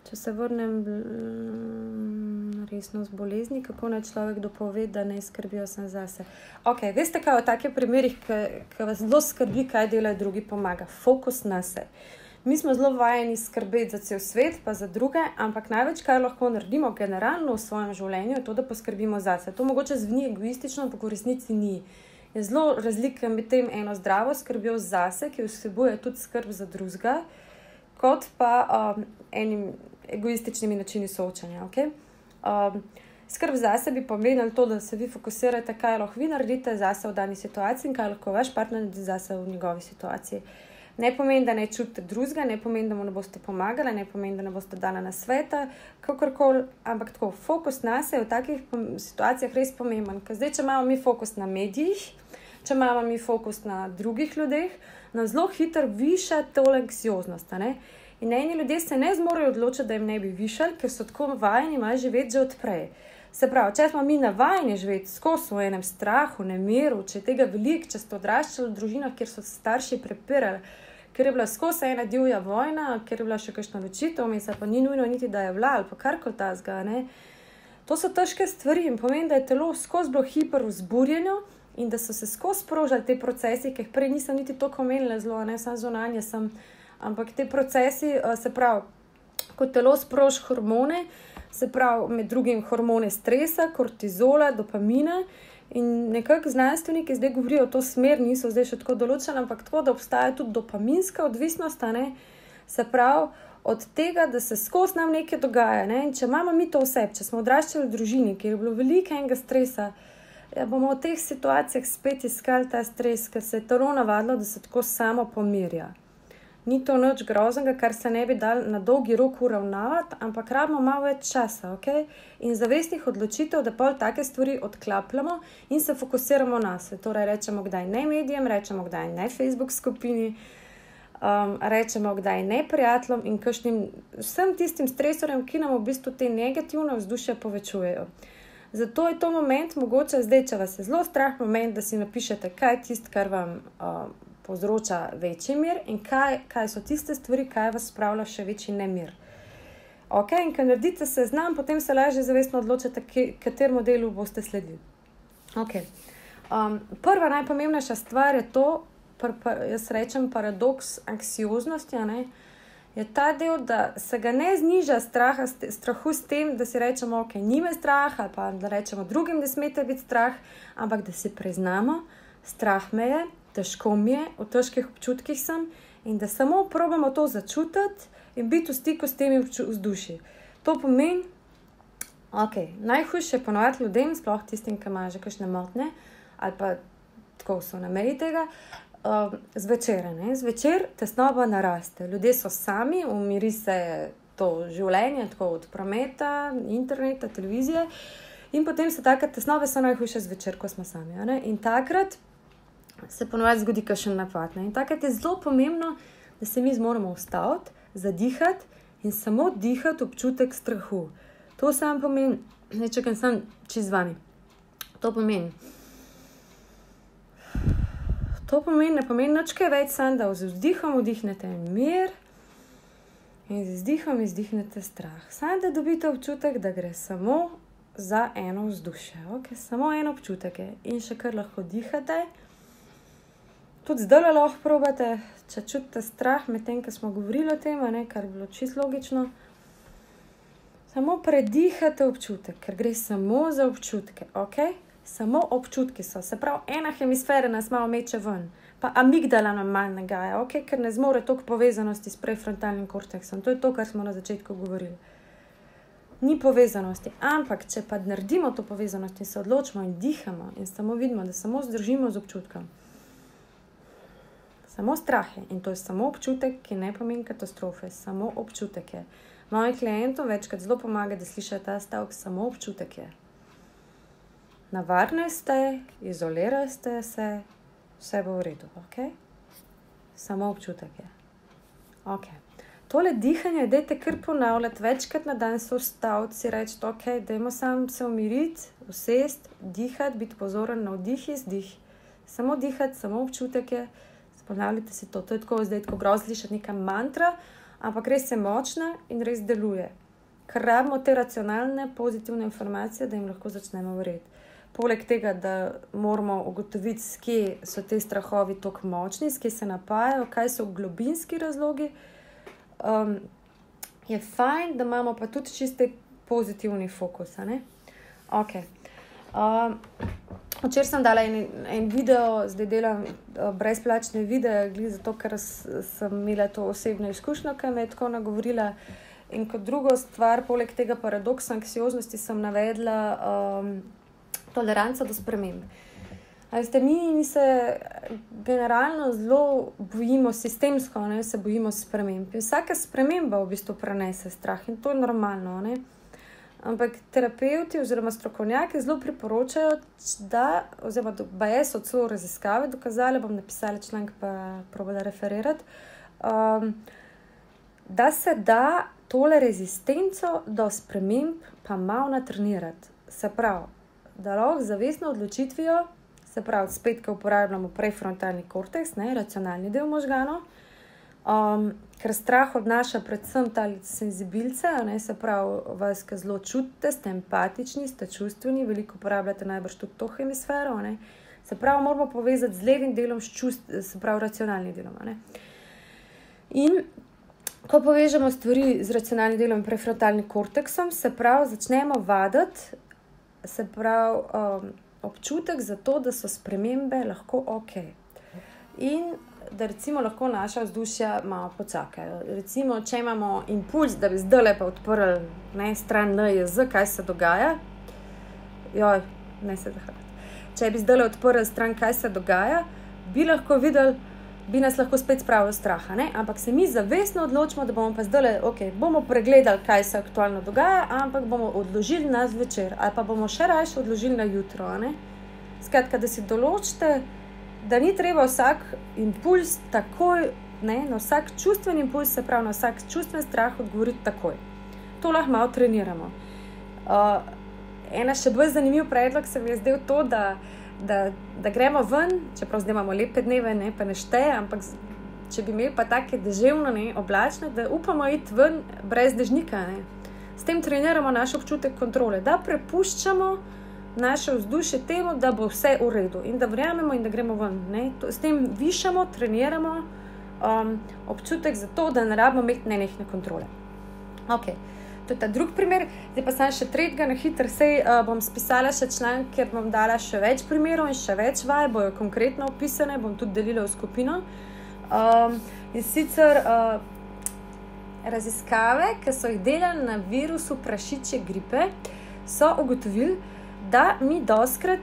Če se vrnem um, resno z bolezni, kako naj človek dopove, da ne skrbijo sem zase. Okay, veste, kaj v takih primerih, ki vas zelo skrbi, kaj delajo drugi, pomaga. Fokus na sebe. Mi smo zelo vajeni skrbeti za cel svet, pa za druge, ampak največ, kar lahko naredimo generalno v svojem življenju, je to, da poskrbimo za sebe. To mogoče zveni egoistično, ampak v resnici ni. Je zelo razlika med tem eno zdravo skrbjo za sebe, ki vsebuje tudi skrb za drugega, kot pa um, enim egoističnimi načini soočanja. Okay? Um, skrb za sebe pomeni to, da se vi fokusirate, kaj lahko vi naredite za sebe v dani situaciji in kaj lahko vaš partner naredi za sebe v njegovi situaciji. Ne pomeni, da ne čutite drugega, ne pomeni, da mu ne boste pomagali, ne pomeni, da ne boste dali na sveta, kakorkoli, ampak tako fokus na sebe v takih situacijah res pomemben. Ker zdaj, če imamo mi fokus na medijih, če imamo mi fokus na drugih ljudeh, nam zelo hitro viša to anksioznost. In eni ljudje se ne zmorejo odločiti, da jim ne bi višali, ker so tako vajeni, imajo živeti že odprej. Se pravi, če smo mi navajeni živeti skozi v enem strahu, nemiru, če je tega veliko, če ste odraščali v družinah, kjer so starši prepirali ker je bila skozi ena divja vojna, ker je bila še kakšna ločitev, mi se pa ni nujno niti da je vlad ali kar koli ta zgane. To so težke stvari in pomeni, da je telo skozi bilo hiperuzburjeno in da so se skozi sprožili ti procesi, ki jih prej nisem niti tako omenila, zelo ne samo zunanje, sem, ampak ti procesi, eh, se pravi, ko telo sproži hormone, se pravi, med drugim hormone stresa, kortizola, dopamina. In nekako znanstveniki zdaj govorijo o to smer, niso zdaj še tako določeni, ampak tako, da obstaja tudi dopaminska odvisnost, ne? se pravi od tega, da se skozi nam nekaj dogaja. Ne? Če imamo mi to vse, če smo odraščali v družini, kjer je bilo veliko enega stresa, ja, bomo v teh situacijah spet iskali ta stres, ker se je telo navadilo, da se tako samo pomirja ni to nič groznega, kar se ne bi dal na dolgi rok uravnavati, ampak rabimo malo več časa okay? in zavestnih odločitev, da pol take stvari odklapljamo in se fokusiramo na sebe. Torej, rečemo, kdaj ne medijem, rečemo, kdaj ne Facebook skupini. Um, rečemo, kdaj ne prijateljem in kakšnim vsem tistim stresorjem, ki nam v bistvu te negativne vzdušje povečujejo. Zato je to moment, mogoče zdaj, če vas je zelo strah, moment, da si napišete, kaj je tisto, kar vam um, povzroča večji mir in kaj, kaj so tiste stvari, kaj vas spravlja še večji nemir. Ok, in ko naredite seznam, potem se lažje zavestno odločite, kateremu delu boste sledili. Okay. Um, prva najpomembnejša stvar je to, kar jaz rečem paradoks anksioznosti. Je ta del, da se ga ne zniža straha, strahu s tem, da si rečemo, ok, nime strah, ali pa da rečemo drugim, da smete biti strah, ampak da si priznamo, strah me je, težko mi je, v težkih občutkih sem in da samo probamo to začutiti in biti v stiku s temi vzdušji. To pomeni, okay, najhujše je ponoviti ljudem, sploh tistim, ki imajo že kakšne motne ali pa tako so na meji tega. Uh, zvečer, ne? zvečer tesnoba naraste, ljudje so sami, umiri se to življenje, tako od prometa, interneta, televizije, in potem se takrat tesnobe so najhujše zvečer, ko smo sami. In takrat se ponovadi zgodi še napad. In takrat je zelo pomembno, da se mi zmoremo ustaviti, zadihati in samo dihati občutek strahu. To sam pomeni, da če sem čez vami. To pomeni. To pomeni, ne pomeni nič več, sem, da z vzdihom vdihnete mir in z vzdihom izdihnete strah. Sam da dobite občutek, da gre samo za eno vzdušje, okay? samo en občutek je in še kar lahko dihate. Tudi zdaj lahko probate, če čutite strah med tem, kar smo govorili o tem, ne, kar je bilo čisto logično. Samo predihate občutek, ker gre samo za občutke. Okay? Samo občutki so, se pravi, ena hemisfera nas malo meče ven, pa amigdala nam manj nagaja, okay? ker ne zmore toliko povezanosti s prefrontalnim korteksom. To je to, kar smo na začetku govorili ni povezanosti. Ampak, če pa naredimo to povezanost in se odločimo in dihamo in samo vidimo, da samo zdržimo z občutkom, samo strah je in to je samo občutek, ki ne pomeni katastrofe, samo občutek je. Mojim klientom večkrat zelo pomaga, da slišijo ta stavek, samo občutek je. Navarni ste, izolirate se, vse bo v redu, ok? Samo občutek je. Okay tole dihanje, da te kar ponavljati večkrat na dan, so stavci, reči, ok, dajmo sam se umiriti, usest, dihati, biti pozoren na vdih in izdih. Samo dihati, samo občutek je, ponavljate si to. To je tako zdaj, ko grozno slišati neka mantra, ampak res je močna in res deluje. Ker rabimo te racionalne, pozitivne informacije, da jim lahko začnemo verjeti. Poleg tega, da moramo ugotoviti, kje so te strahovi tako močni, kje se napajajo, kaj so globinski razlogi, um, je fajn, da imamo pa tudi čiste pozitivni fokus. Okay. Um, včeraj sem dala en, en video, zdaj delam uh, brezplačne videe, zato ker sem imela to osebno izkušnjo, ki me je tako nagovorila. In kot drugo stvar, poleg tega paradoksa anksioznosti, sem navedla um, toleranco do sprememb. Veste, mi, mi se generalno zelo bojimo, sistemsko ne, se bojimo sprememb. Vsaka sprememba v bistvu prenese strah in to je normalno. Ne. Ampak terapeuti oziroma strokovnjaki zelo priporočajo, da, oziroma da so celo raziskave dokazali, bom napisala članek, pa probala referirati, um, da se da tole rezistenco do sprememb pa malo natrenirati. Se pravi, da lahko zavestno odločitvijo se pravi, spet, ko uporabljamo prefrontalni korteks, ne, racionalni del možganov, um, ker strah odnaša predvsem ta senzibilce, ne, se pravi, vas, zelo čutite, ste empatični, ste čustveni, veliko uporabljate najbrž tudi to hemisfero. Ne. Se pravi, moramo povezati z levim delom, čust, se pravi, racionalnim delom. Ne. In ko povežemo stvari z racionalnim delom in prefrontalnim korteksom, se pravi, začnemo vaditi, se pravi. Um, občutek za to, da so spremembe lahko ok. In da lahko naša vzdušja malo počakajo. Recimo, če imamo impuls, da bi zdaj lepo odprli ne, stran NJZ, kaj se dogaja. Joj, ne se zahvaljujem. Če bi zdaj odprli stran, kaj se dogaja, bi lahko videli, bi nas lahko spet spravil strah. Ampak se mi zavestno odločimo, da bomo pa zdaj, ok, bomo pregledali, kaj se aktualno dogaja, ampak bomo odložili nas večer ali pa bomo še raje odložili na jutro. Skratka, da si določite, da ni treba vsak impuls takoj, ne, na vsak čustven impuls, se pravi na vsak čustven strah odgovoriti takoj. To lahko malo treniramo. Uh, ena še bolj zanimiv predlog se mi je zdel to, da da, da gremo ven, čeprav zdaj imamo lepe dneve, ne pa nešteje, ampak če bi imeli pa tako deževno, ne, oblačno, da upamo iti ven brez dežnika. Ne. S tem treniramo naš občutek kontrole, da prepuščamo naše vzdušje temu, da bo vse v redu in da verjamemo in da gremo ven. To, s tem višamo, treniramo um, občutek za to, da ne rabimo imeti nenehne kontrole. Okay. To je ta drugi primer, zdaj pa sem še tretjega na hitro, sej uh, bom spisala še članek, ker bom dala še več primerov in še več vaj, bojo konkretno opisane, bom tudi delila v skupino. Um, in sicer uh, raziskave, ki so jih delali na virusu prašiče gripe, so ugotovili, da mi doskrat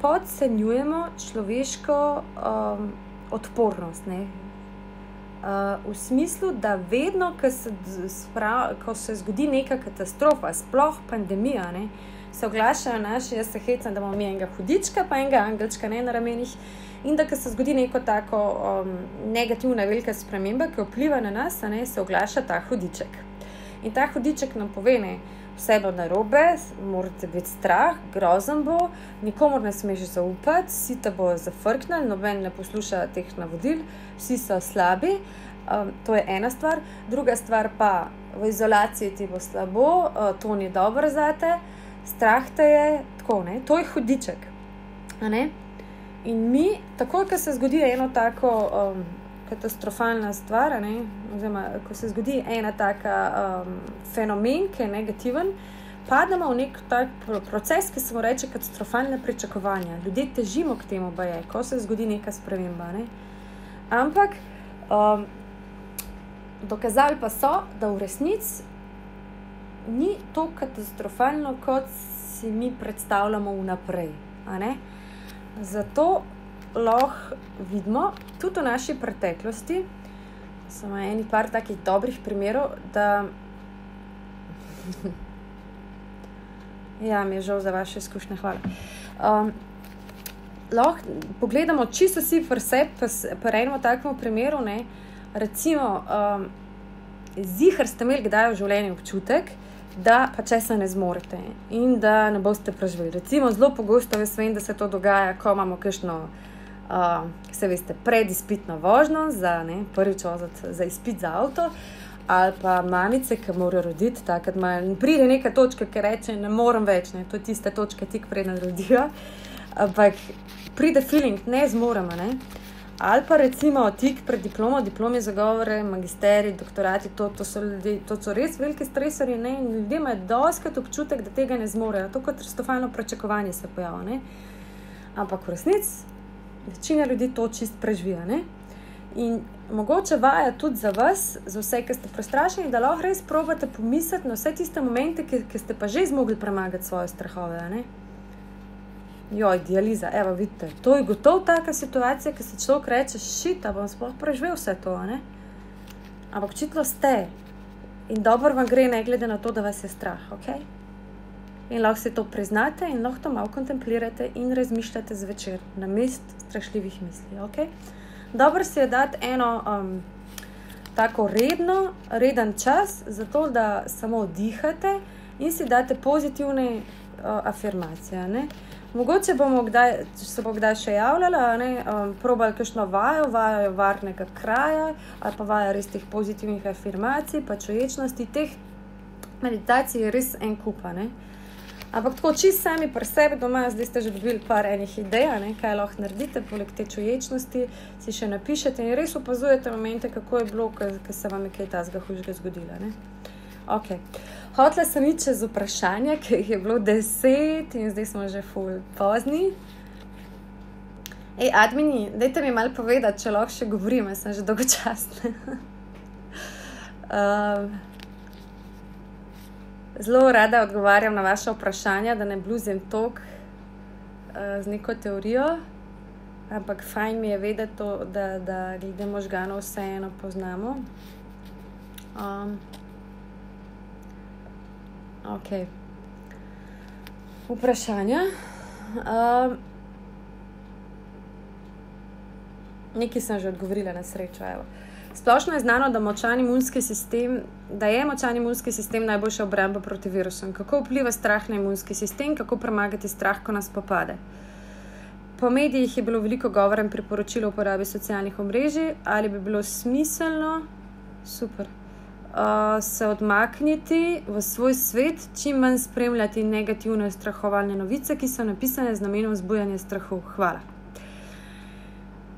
podcenjujemo človeško um, odpornost. Ne? Uh, v smislu, da vedno, ko se, sprav, ko se zgodi neka katastrofa, sploh pandemija, ne, se oglašajo naši, jaz se hecam, da imamo mi enega hudička, pa enega angelčka ne, na ramenih. In da, ko se zgodi neko tako um, negativna, velika sprememba, ki vpliva na nas, ne, se oglaša ta hudiček. In ta hudiček nam pove, da vse bo narobe, morate biti strah, grozen bo, nikomor ne smeš zaupati, vsi te bo zafrknili, noben ne posluša teh navodil, vsi so slabi. Um, to je ena stvar, druga stvar pa v izolaciji ti bo slabo, uh, to ni dobro za te. strah te je tako, ne? to je hudiček. In mi, takoj, ko se zgodi eno tako um, katastrofalna stvar, oziroma ko se zgodi ena taka um, fenomen, ki je negativen, pademo v nek tak proces, ki se mu reče katastrofalne pričakovanja. Ljudje težimo k temu, je, ko se zgodi neka sprememba. Ne? Ampak um, dokazali pa so, da v resnici ni to katastrofalno, kot si mi predstavljamo vnaprej. Zato lahko vidimo tudi v naši preteklosti, samo eni par takih dobrih primerov, da. ja, mi je žal za vaše izkušnje, hvala. Um, lahko pogledamo čisto vsi vse, pa rečemo takemu primeru. Ne? Recimo, um, zihar ste imeli kdaj v življenju občutek, da pa če se ne zmorete in da ne boste preživeli. Recimo, zelo pogosto vem, da se to dogaja, ko imamo kakšno, uh, se veste, predizpitno vožnjo za ne, prvič ozad za izpit za avto. Ali pa mamice, ki morajo roditi, tako da pride neka točka, ki reče: Ne morem več, ne, to je tiste točke, tik preden rodijo. Ampak pride feeling, ne zmoremo. Ne. Ali pa recimo tik pred diplomo, diplomi za govore, magisteri, doktorati, to, to, so ljudi, to so res veliki stresori. Ne? In ljudje imajo doskrat občutek, da tega ne zmorejo. To kot restofano pričakovanje se pojavlja. Ampak v resnici večina ljudi to čist preživi. In mogoče vaja tudi za vas, za vse, ki ste prestrašeni, da lahko res probate pomisliti na vse tiste momente, ki, ki ste pa že zmogli premagati svoje strahove jo, dializa, evo, vidite, to je gotovo taka situacija, ki se človek reče, šita, bom sploh preživel vse to. Ne? Ampak očitno ste in dobro vam gre, ne glede na to, da vas je strah. Okay? In lahko si to priznate in lahko to malo kontemplirate in razmišljate zvečer na mest strašljivih misli. Okay? Dobro si je dati eno um, tako redno, reden čas, zato da samo dihate in si date pozitivne uh, afirmacije. Ne? Mogoče bomo kdaj, se bo kdaj še javljala, ne, um, probali kakšno vajo, vajo varnega kraja ali pa vajo res teh pozitivnih afirmacij, pa čuječnosti. Teh meditacij je res en kupa. Ne. Ampak tako čist sami pri sebi doma, zdaj ste že dobili par enih idej, ne, kaj lahko naredite, poleg te čuječnosti, si še napišete in res opazujete momente, kako je bilo, ker se vam je kaj tazga hujšega zgodilo. Okay. Hotla sem iti čez vprašanje, ki jih je bilo deset in zdaj smo že full pozni. Ej, admini, dajte mi malo povedati, če lahko še govorim, jaz sem že dolgočasna. uh, zelo rada odgovarjam na vaše vprašanja, da ne bluzim tok uh, z neko teorijo, ampak fajn mi je vedeti, to, da, da glede možganov vseeno poznamo. Um, Okay. Vprašanja. Uh, nekaj sem že odgovorila na srečo. Evo. Splošno je znano, da, sistem, da je močan imunski sistem najboljša obramba proti virusom. Kako vpliva strah na imunski sistem, kako premagati strah, ko nas popade. Po medijih je bilo veliko govora in priporočilo o uporabi socialnih omrežij, ali bi bilo smiselno, super, uh, se odmakniti v svoj svet, čim manj spremljati negativne strahovalne novice, ki so napisane z namenom zbujanja strahu. Hvala.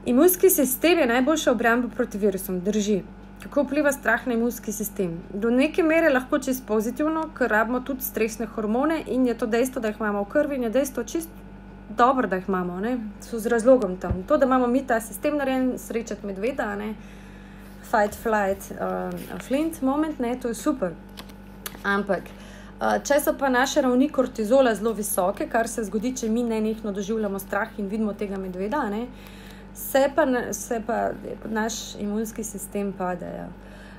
Imunski sistem je najboljša obramba proti virusom, drži. Kako vpliva strah na imunski sistem? Do neke mere lahko čist pozitivno, ker rabimo tudi stresne hormone in je to dejstvo, da jih imamo v krvi, in je dejstvo čist dobro, da jih imamo, ne? so z razlogom tam. To, da imamo mi ta sistem narejen, srečati medveda, ne? fight, flight, uh, flint moment, ne, to je super. Ampak, uh, če so pa naše ravni kortizola zelo visoke, kar se zgodi, če mi ne nekno doživljamo strah in vidimo tega medveda, ne, se, pa, se pa naš imunski sistem padejo.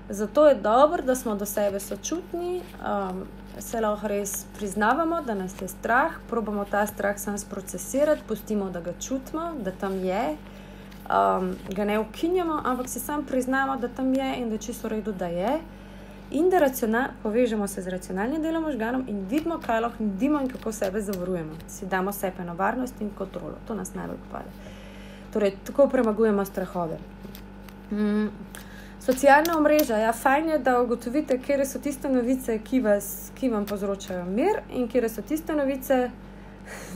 Zato je dobro, da smo do sebe sočutni, um, se lahko res priznavamo, da nas je strah, probamo ta strah sam sprocesirati, pustimo, da ga čutimo, da tam je um, ga ne ukinjamo, ampak si sam priznamo, da tam je in da čisto redo, da je. In da povežemo se z racionalnim delom možganov in vidimo, kaj lahko naredimo in kako sebe zavarujemo. Si damo sebe na varnost in kontrolo. To nas najbolj pade. Torej, tako premagujemo strahove. Mm. Socialna omrežja. Ja, fajn je, da ugotovite, kje so tiste novice, ki, vas, ki vam povzročajo mir, in kje so tiste novice.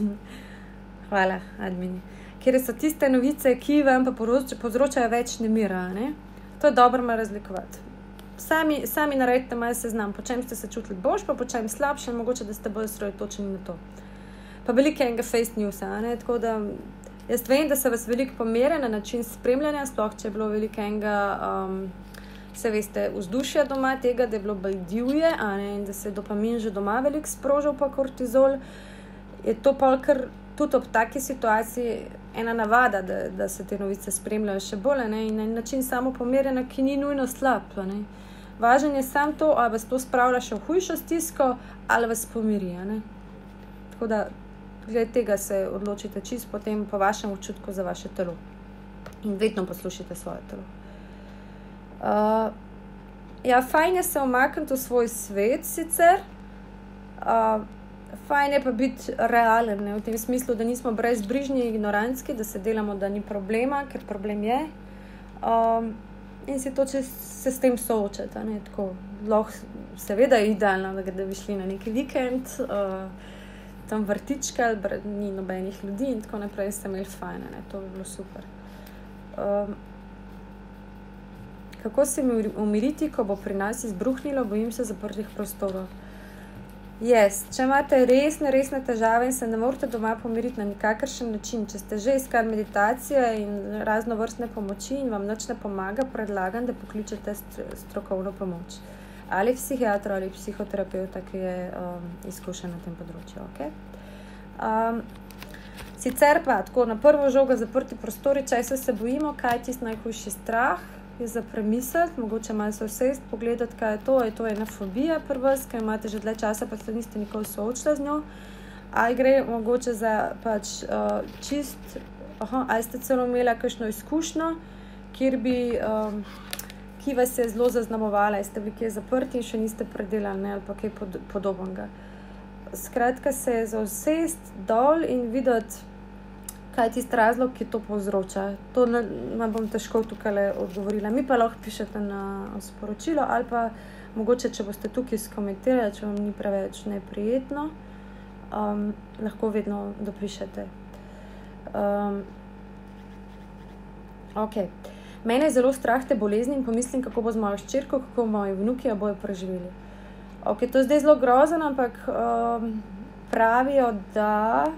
Hvala, admini. Kje so tiste novice, ki vam povzročajo več nemira. Ne? To je dobro malo razlikovati. Sami, sami naredite malo seznam, po čem ste se čutili boljš, pa po čem slabše, mogoče da ste bolj osredotočeni na to. Pa veliko enega face newsa. Tako da jaz vem, da se vas veliko pomere na način spremljanja, sploh če je bilo veliko enega. Um, Se veste, vzdušje doma tega, da je bilo bolj divje, in da se je dopamin že doma veliko sprožil, pa kortizol, je to pa kar tudi ob taki situaciji ena navada, da, da se te novice spremljajo še bolj ne? in na način samo pomerjena, ki ni nujno slab. Važen je samo to, ali vas to spravlja še v hujšo stisko ali vas pomiri. Tako da, glede tega se odločite čist potem po vašem občutku za vaše telo in vedno poslušajte svoje telo. Uh, ja, fajn je se omakniti v svoj svet sicer. Uh, Fajn je pa biti realen, ne? v tem smislu, da nismo brezbrižni, ignorantski, da se delamo, da ni problema, ker problem je. Um, in se to, če se s tem soočate. Seveda je idealno, da bi šli na neki vikend, uh, tam vrtička, ni nobenih ljudi in tako naprej, ste imeli fajn, ne? to bi bilo super. Um, kako se umiriti, ko bo pri nas izbruhnilo, bojim se zaprtih prostorov. Yes. Če imate resne, resne težave in se ne morete doma pomiriti na nikakršen način, če ste že iskali meditacije in razno vrstne pomoči in vam noč ne pomaga, predlagam, da pokličete strokovno pomoč. Ali psihiatra ali psihoterapeuta, ki je um, izkušen na tem področju. Okay? Um, sicer pa tako na prvo žogo zaprti prostori, če se bojimo, kaj je tisti najhujši strah je za premisliti, mogoče malo se vse pogledati, kaj je to. Je to ena fobija, prva, ki imate že dlje časa, pa ste niste nikoli soočili z njo. Ali gre mogoče za pač, uh, čist, aha, ali ste celo imeli kakšno izkušnjo, kjer bi. Um, Ki vas je zelo zaznamovala, ste bili kje zaprti in še niste predelali, ne, ali pa kaj pod, podobnega. Skratka, se je zausest dol in videti, kaj je tisti razlog, ki to povzroča. To nam bom težko tukaj odgovorila. Mi pa lahko pišete na sporočilo, ali pa mogoče, če boste tukaj skomentirali, če vam ni preveč neprijetno, um, lahko vedno dopišete. Um, okay. Mene je zelo strah te bolezni in pomislim, kako bo z mojo ščirko, kako moji vnuki bojo preživeli. Okay, to je zdaj zelo grozno, ampak um, pravijo, da.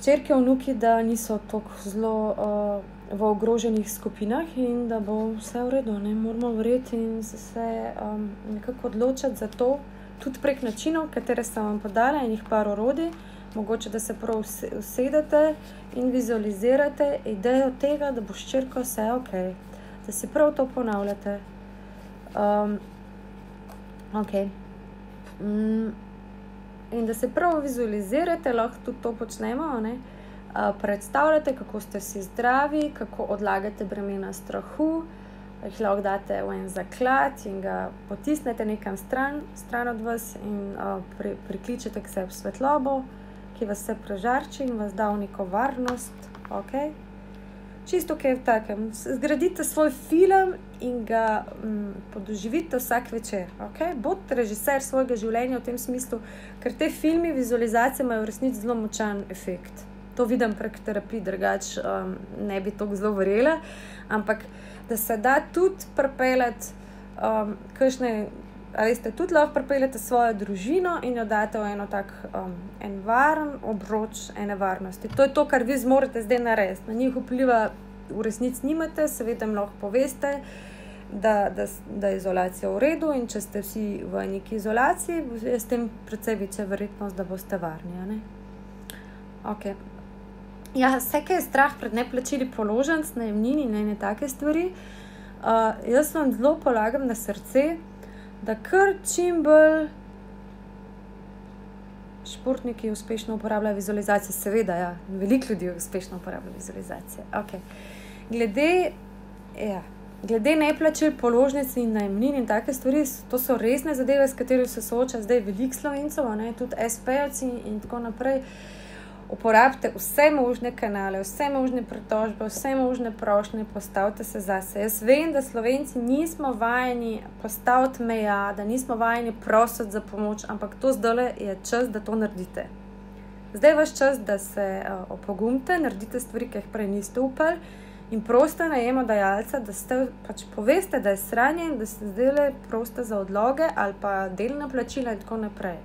hčerke, vnuki, da niso tako zelo uh, v ogroženih skupinah in da bo vse v redu. Ne moramo verjeti in se um, nekako odločiti za to, tudi prek načinov, katere sem vam podala in jih par orodij. Mogoče, da se prav usedete in vizualizirate idejo tega, da bo ščirko vse ok, da si prav to ponavljate. Um, okay. mm in da se prav vizualizirate, lahko tudi to počnemo. Ne? Predstavljate, kako ste si zdravi, kako odlagate bremena strahu, jih lahko date v en zaklad in ga potisnete nekam stran, stran od vas in pri, prikličete k sebi svetlobo, ki vas vse prežarči in vas da v neko varnost. Okay? čisto kaj v takem. Zgradite svoj film in ga um, podoživite vsak večer. Okay? Bodite režiser svojega življenja v tem smislu, ker te filme, vizualizacije imajo v resnici zelo močan efekt. To vidim prek terapije, drugače um, ne bi to zelo verjela. Ampak da se da tudi prepeljati, um, kajšne ali ste tudi lahko pripeljete svojo družino in jo date v eno tako um, en varen obroč, ene varnosti. To je to, kar vi zmorete zdaj narediti. Na njih vpliva v resnici nimate, seveda jim lahko poveste, da, da, da je izolacija v redu in če ste vsi v neki izolaciji, je s tem precej večja verjetnost, da boste varni. Okay. Ja, vse, kar je strah pred neplačili položnic, najemnini in ne take stvari, uh, jaz vam zelo polagam na srce, da kar čim bolj športniki uspešno uporabljajo vizualizacije. Seveda, ja, veliko ljudi uspešno uporablja vizualizacije. Okay. Glede, ja, glede neplačil položnic in najemnin in take stvari, to so resne zadeve, s katerimi se sooča zdaj veliko slovencev, tudi SP-ovci in tako naprej. Uporabite vse možne kanale, vse možne pritožbe, vse možne prošnje, postavite se zase. Jaz vem, da slovenci nismo vajeni postaviti meja, da nismo vajeni prositi za pomoč, ampak to zdaj je čas, da to naredite. Zdaj je vaš čas, da se uh, opogumite, naredite stvari, ki jih prej niste upali. In proste najemodajalca, da ste pač poveste, da je sranje in da ste zdaj le proste za odloge ali pa delna plačila in tako naprej.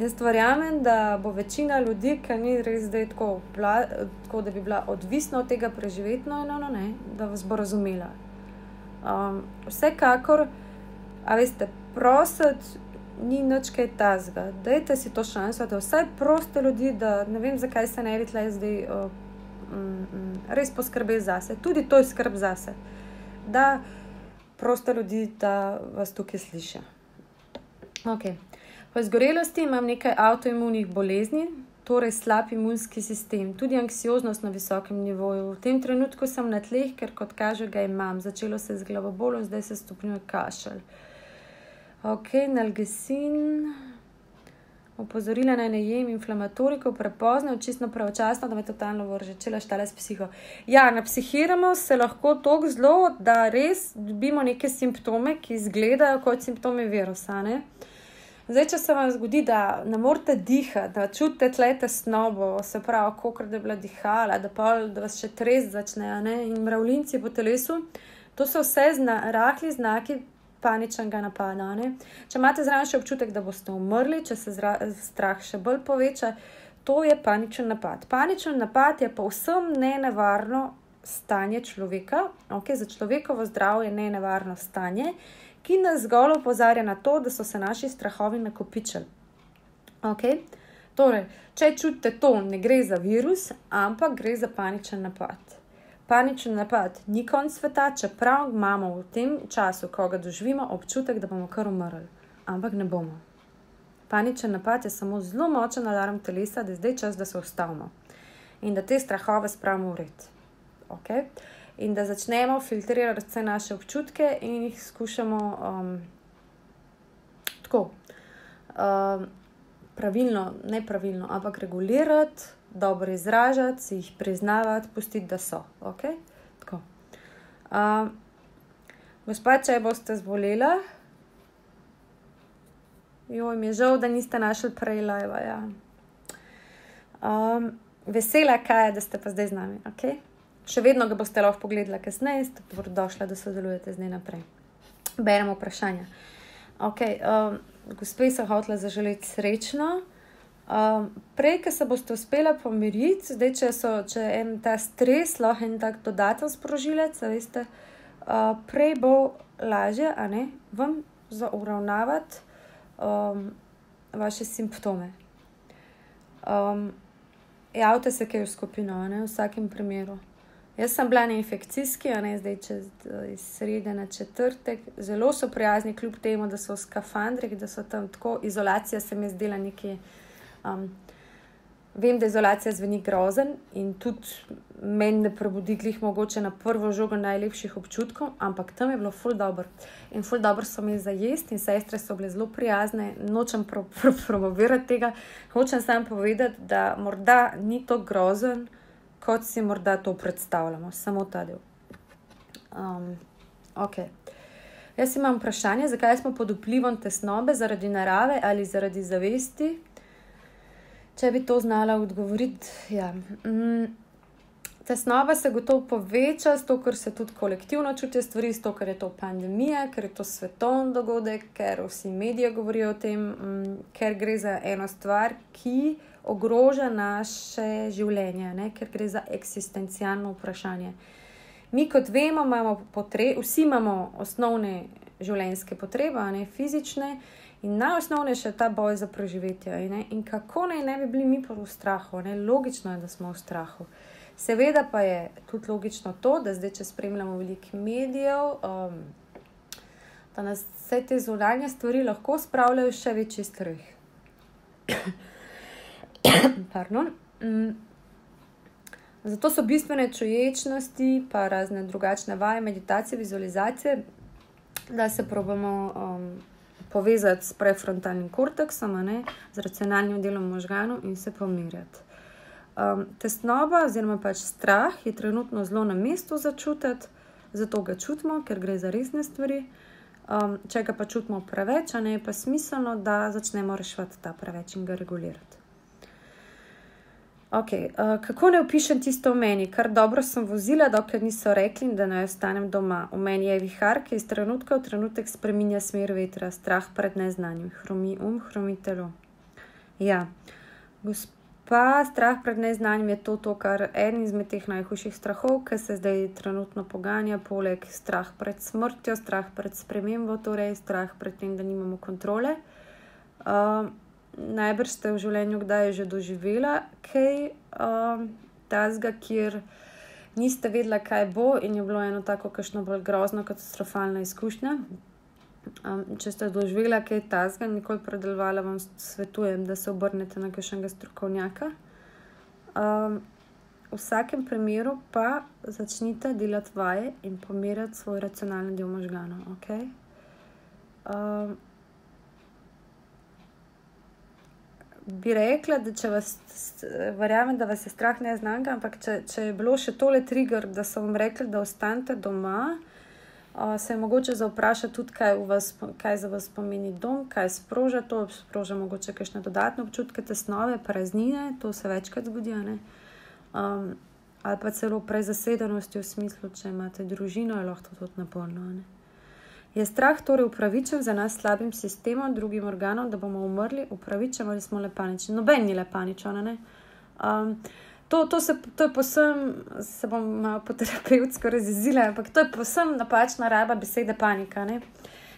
Jaz verjamem, da bo večina ljudi, ki ni res zdaj tako, bila, tako da bi bila odvisna od tega preživeti, no, no, no, ne, da vas bo razumela. Um, vsekakor, a veste, prositi ni nič kaj tazga. Dajte si to šanso, da vsaj proste ljudi, da ne vem, zakaj se ne bi tle zdaj. Uh, mm, res poskrbeti zase, tudi to je skrb zase, da prosto ljudi, da vas tukaj slišijo. Okay. Po izgorelosti imam nekaj avtoimunih bolezni, torej slab imunski sistem, tudi anksioznost na visokem nivoju. V tem trenutku sem na tleh, ker kot kaže, ga imam. Začelo se z glavobolom, zdaj se stopnjuje kašelj. Ok, nalgesin opozorila naj ne jem inflamatorikov prepozno, čisto pravočasno, da me totalno vrže, če le štale s psiho. Ja, na psihiramo se lahko tako zelo, da res dobimo neke simptome, ki izgledajo kot simptomi virusa. Ne? Zdaj, če se vam zgodi, da ne morete dihati, da čutite tlete snobo, se pravi, kako je bila dihala, da, pol, da vas še trez začne in mravljinci po telesu, to so vse zna, rahli znaki paničnega napada. Ne? Če imate zraven še občutek, da boste umrli, če se strah še bolj poveča, to je paničen napad. Paničen napad je pa vsem nenevarno stanje človeka, okay? za človekovo zdravje je nenevarno stanje, ki nas zgolj opozarja na to, da so se naši strahovi nakopičili. Okay? Torej, če čutite to, ne gre za virus, ampak gre za paničen napad paničen napad, ni konc sveta, čeprav imamo v tem času, ko ga doživimo, občutek, da bomo kar umrli. Ampak ne bomo. Paničen napad je samo zelo močen alarm telesa, da je zdaj čas, da se ustavimo in da te strahove spravimo v red. Okay? In da začnemo filtrirati vse naše občutke in jih skušamo um, tako um, pravilno, ne pravilno, ampak regulirati dobro izražati, si jih priznavati, pustiti, da so. Okay? Uh, Gospod, če boste zbolela, jo mi je žal, da niste našli prej live. Ja. Um, vesela, kaj je, da ste pa zdaj z nami. Okay? Še vedno ga boste lahko pogledali kasneje, ste dobrodošli, da sodelujete z njim naprej. Beremo vprašanja. Okay, um, gospe so hotele zaželeti srečno. Um, prej, ko se boste uspeli pomiriti, zdaj, če, so, če je en ta stres, lahko en tak dodaten sprožilec, veste, uh, prej bo lažje, a ne, vam zauravnavati um, vaše simptome. Um, javite se, kaj je v skupino, ne, v vsakem primeru. Jaz sem bila na infekcijski, ne zdaj čez sredo na četrtek. Zelo so prijazni, kljub temu, da so v skafandrih, da so tam tako. Izolacija se mi je zdela nekaj. Um, vem, da izolacija zveni grozen in tudi meni ne prebudi glih mogoče na prvo žogo najlepših občutkov, ampak tam je bilo ful dobro. In ful dobro so mi za jesti in sestre so bile zelo prijazne, nočem pro, pro, promovirati tega, hočem samo povedati, da morda ni to grozen, kot si morda to predstavljamo, samo ta del. Um, ok. Jaz imam vprašanje, zakaj smo pod vplivom tesnobe, zaradi narave ali zaradi zavesti, če bi to znala odgovoriti. Ja. Mm, tesnova se gotovo poveča, zato ker se tudi kolektivno čutijo stvari, zato ker je to pandemija, ker je to svetovni dogodek, ker vsi mediji govorijo o tem, mm, ker gre za eno stvar, ki ogroža naše življenje, ne? ker gre za eksistencialno vprašanje. Mi, kot vemo, imamo potrebe, vsi imamo osnovne življenjske potrebe, ne fizične. In najosnovnejše je ta boj za preživetje. Ne? In kako naj ne bi bili mi pa v strahu? Ne? Logično je, da smo v strahu. Seveda pa je tudi logično to, da zdaj, če spremljamo veliko medijev, um, da nas vse te zunanje stvari lahko spravljajo še večji strah. Mm. Zato so bistvene čuječnosti, pa razne drugačne vaje, meditacije, vizualizacije, da se probamo. Um, povezati s prefrontalnim korteksom, z racionalnim delom možganov in se pomirjati. Um, tesnoba, oziroma pač strah, je trenutno zelo na mestu začutiti, zato ga čutimo, ker gre za resne stvari. Um, če ga pa čutimo preveč, ne, je pa smiselno, da začnemo reševati ta preveč in ga regulirati. Okay, uh, kako ne opišem tisto v meni, kar dobro sem vozila, dokler niso rekli, da naj ostanem doma. V meni je vihar, ki iz trenutka v trenutek spremenja smer vetra, strah pred neznanim, hromi um, hromi telo. Ja, gospod. Pa strah pred neznanim je to, to kar en izmed teh najhujših strahov, ki se zdaj trenutno poganja, poleg strah pred smrtjo, strah pred spremembo, torej strah pred tem, da nimamo kontrole. Uh, najbrž ste v življenju kdaj že doživela kaj uh, tazga, kjer niste vedela, kaj bo, in je bilo eno tako, kakšno bolj grozno, katastrofalna izkušnja. Um, če ste doživeli kaj tasga, nikoli predelovali, vam svetujem, da se obrnete na kakšnega strokovnjaka. Um, v vsakem primeru pa začnite delati vaje in pomirjati svoj racionalni del možganov. Okay? Um, bi rekla, da če vas, verjamem, da vas je strah ne znanga, ampak če, če je bilo še tole trigger, da so vam rekli, da ostanete doma se je mogoče zaprašati tudi, kaj, vas, kaj za vas pomeni dom, kaj sproža to, sproža mogoče kakšne dodatne občutke tesnove, praznine, to se večkrat zgodi. Um, ali pa celo prezasedenosti v smislu, če imate družino, je lahko to tudi napolno. Je strah torej upravičen za nas slabim sistemom, drugim organom, da bomo umrli, upravičen ali smo le panični? Noben ni le paničen. Um, To, to, se, to je posem, se bom malo terapevtsko razjezila, ampak to je posem napačna raba besede panika. Ne?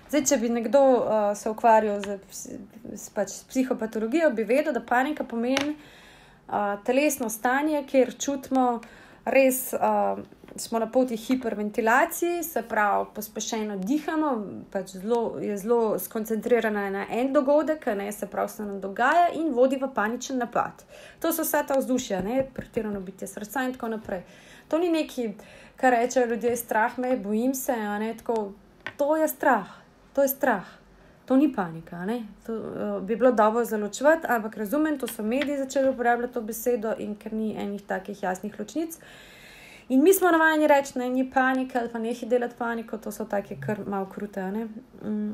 Zdaj, če bi nekdo uh, se ukvarjal z, z pač, psihopatologijo, bi vedel, da panika pomeni uh, telesno stanje, kjer čutimo res. Uh, smo na poti hiperventilacije, se pravi, pospešeno dihamo, pač zelo, je zelo skoncentrirana na en dogodek, ne se pravi, se nam dogaja in vodi v paničen napad. To so vse ta vzdušja, ne pretirano biti srca in tako naprej. To ni neki, kar rečejo ljudje, strah me, bojim se. Ne, tako, to je strah, to je strah. To ni panika. To, uh, bi bilo dobro zaločevati, ampak razumem, to so mediji začeli uporabljati to besedo in ker ni enih takih jasnih ločnic. Uh, In mi smo navajeni reči, da ni panika ali pa nekaj delati paniko, to so take kar malo krute. Mm,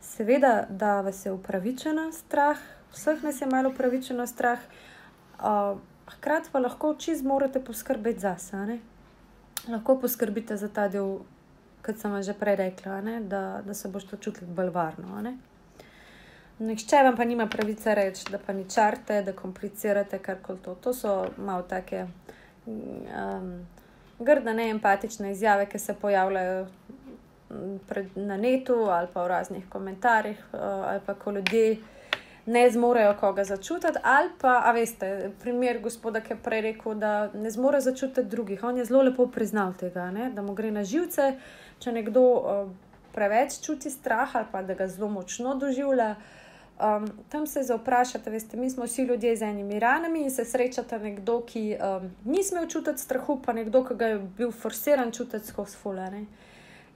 seveda, da vas je upravičena strah, vseh nas je malo upravičena strah, uh, hkrati pa lahko čez morate poskrbeti za sebe. Lahko poskrbite za ta del, kot sem že prej rekla, da, da se boste čutili bolj varno. Nihče vam pa nima pravice reči, da pa ni črte, da komplicirate karkoli to. To so malo take. Um, grde, neempatične izjave, ki se pojavljajo pred, na netu ali pa v raznih komentarjih, uh, ali pa ko ljudje ne zmorejo koga začutiti. Ali pa, a veste, primer gospoda, ki je prej rekel, da ne zmore začutiti drugih. On je zelo lepo priznal tega, ne? da mu gre na živce, če nekdo uh, preveč čuti strah ali pa da ga zelo močno doživlja. Um, tam se zaprašate, veste, mi smo vsi ljudje z enimi ranami in se srečate nekdo, ki um, ni smel čutiti strahu, pa nekdo, ki ga je bil forsiran čutiti skozi fulane.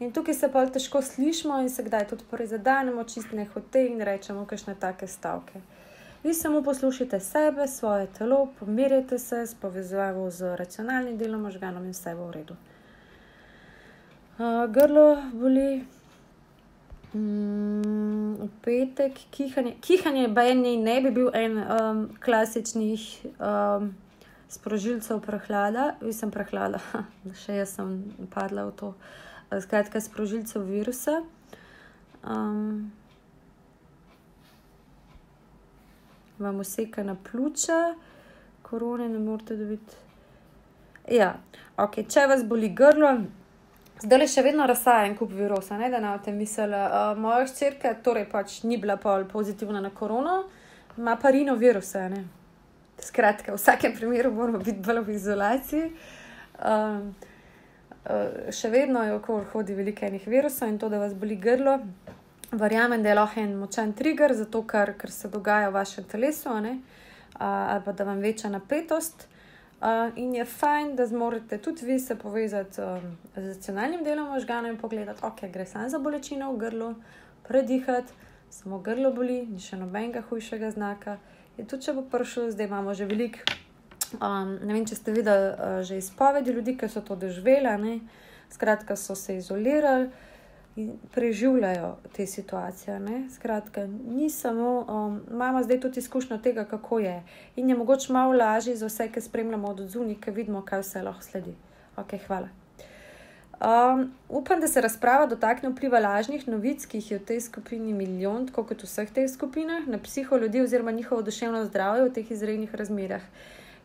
In tukaj se pa težko slišimo in se kdaj tudi prizadanemo, čist ne hote in rečemo kakšne take stavke. Vi samo poslušajte sebe, svoje telo, pomirite se s povezavo z racionalnim delom možganov in vse bo v redu. Uh, grlo boli. Mm, v petek, kihanje, kihanje ne bi bil en um, klasičnih um, sprožilcev prehlada, vi sem prehlada, še jaz sem padla v to. Skratka, sprožilcev virusa. Um, vam useka na pljuča, korone ne morete dobiti. Ja, ok, če vas boli grlo. Zdaj le še vedno razsaja en kup virusa, ne da na tem misli. Uh, moja hčerka torej pač ni bila pol pozitivna na korono, ima pa rino viruse. Ne? Skratka, v vsakem primeru moramo biti bolj v izolaciji. Um, uh, še vedno je okoli hodi veliko enih virusov in to, da vas boli grlo. Verjamem, da je lahko en močan trigger za to, kar, kar se dogaja v vašem telesu, uh, ali pa da vam veča napetost. Uh, in je fajn, da zmorete tudi vi se povezati um, z racionalnim delom možgana in pogledati, ok, gre samo za bolečino v grlu, predihati, samo grlo boli, ni še nobenega hujšega znaka. In tudi če bo prišel, zdaj imamo že veliko Um, ne vem, če ste videli uh, že izpovedi ljudi, ki so to doživeli, skratka, so se izolirali in preživljajo te situacije. Ne? Skratka, ni samo, um, imamo zdaj tudi izkušnjo tega, kako je. In je mogoče malo lažje za vse, ki spremljamo od zunaj, ki vidimo, kaj vse lahko sledi. Ok, hvala. Um, upam, da se razprava dotakne vpliva lažnih novic, ki jih je v tej skupini milijon, tako kot v vseh teh skupinah, na psiho ljudi oziroma njihovo duševno zdravje v teh izrednih razmerah.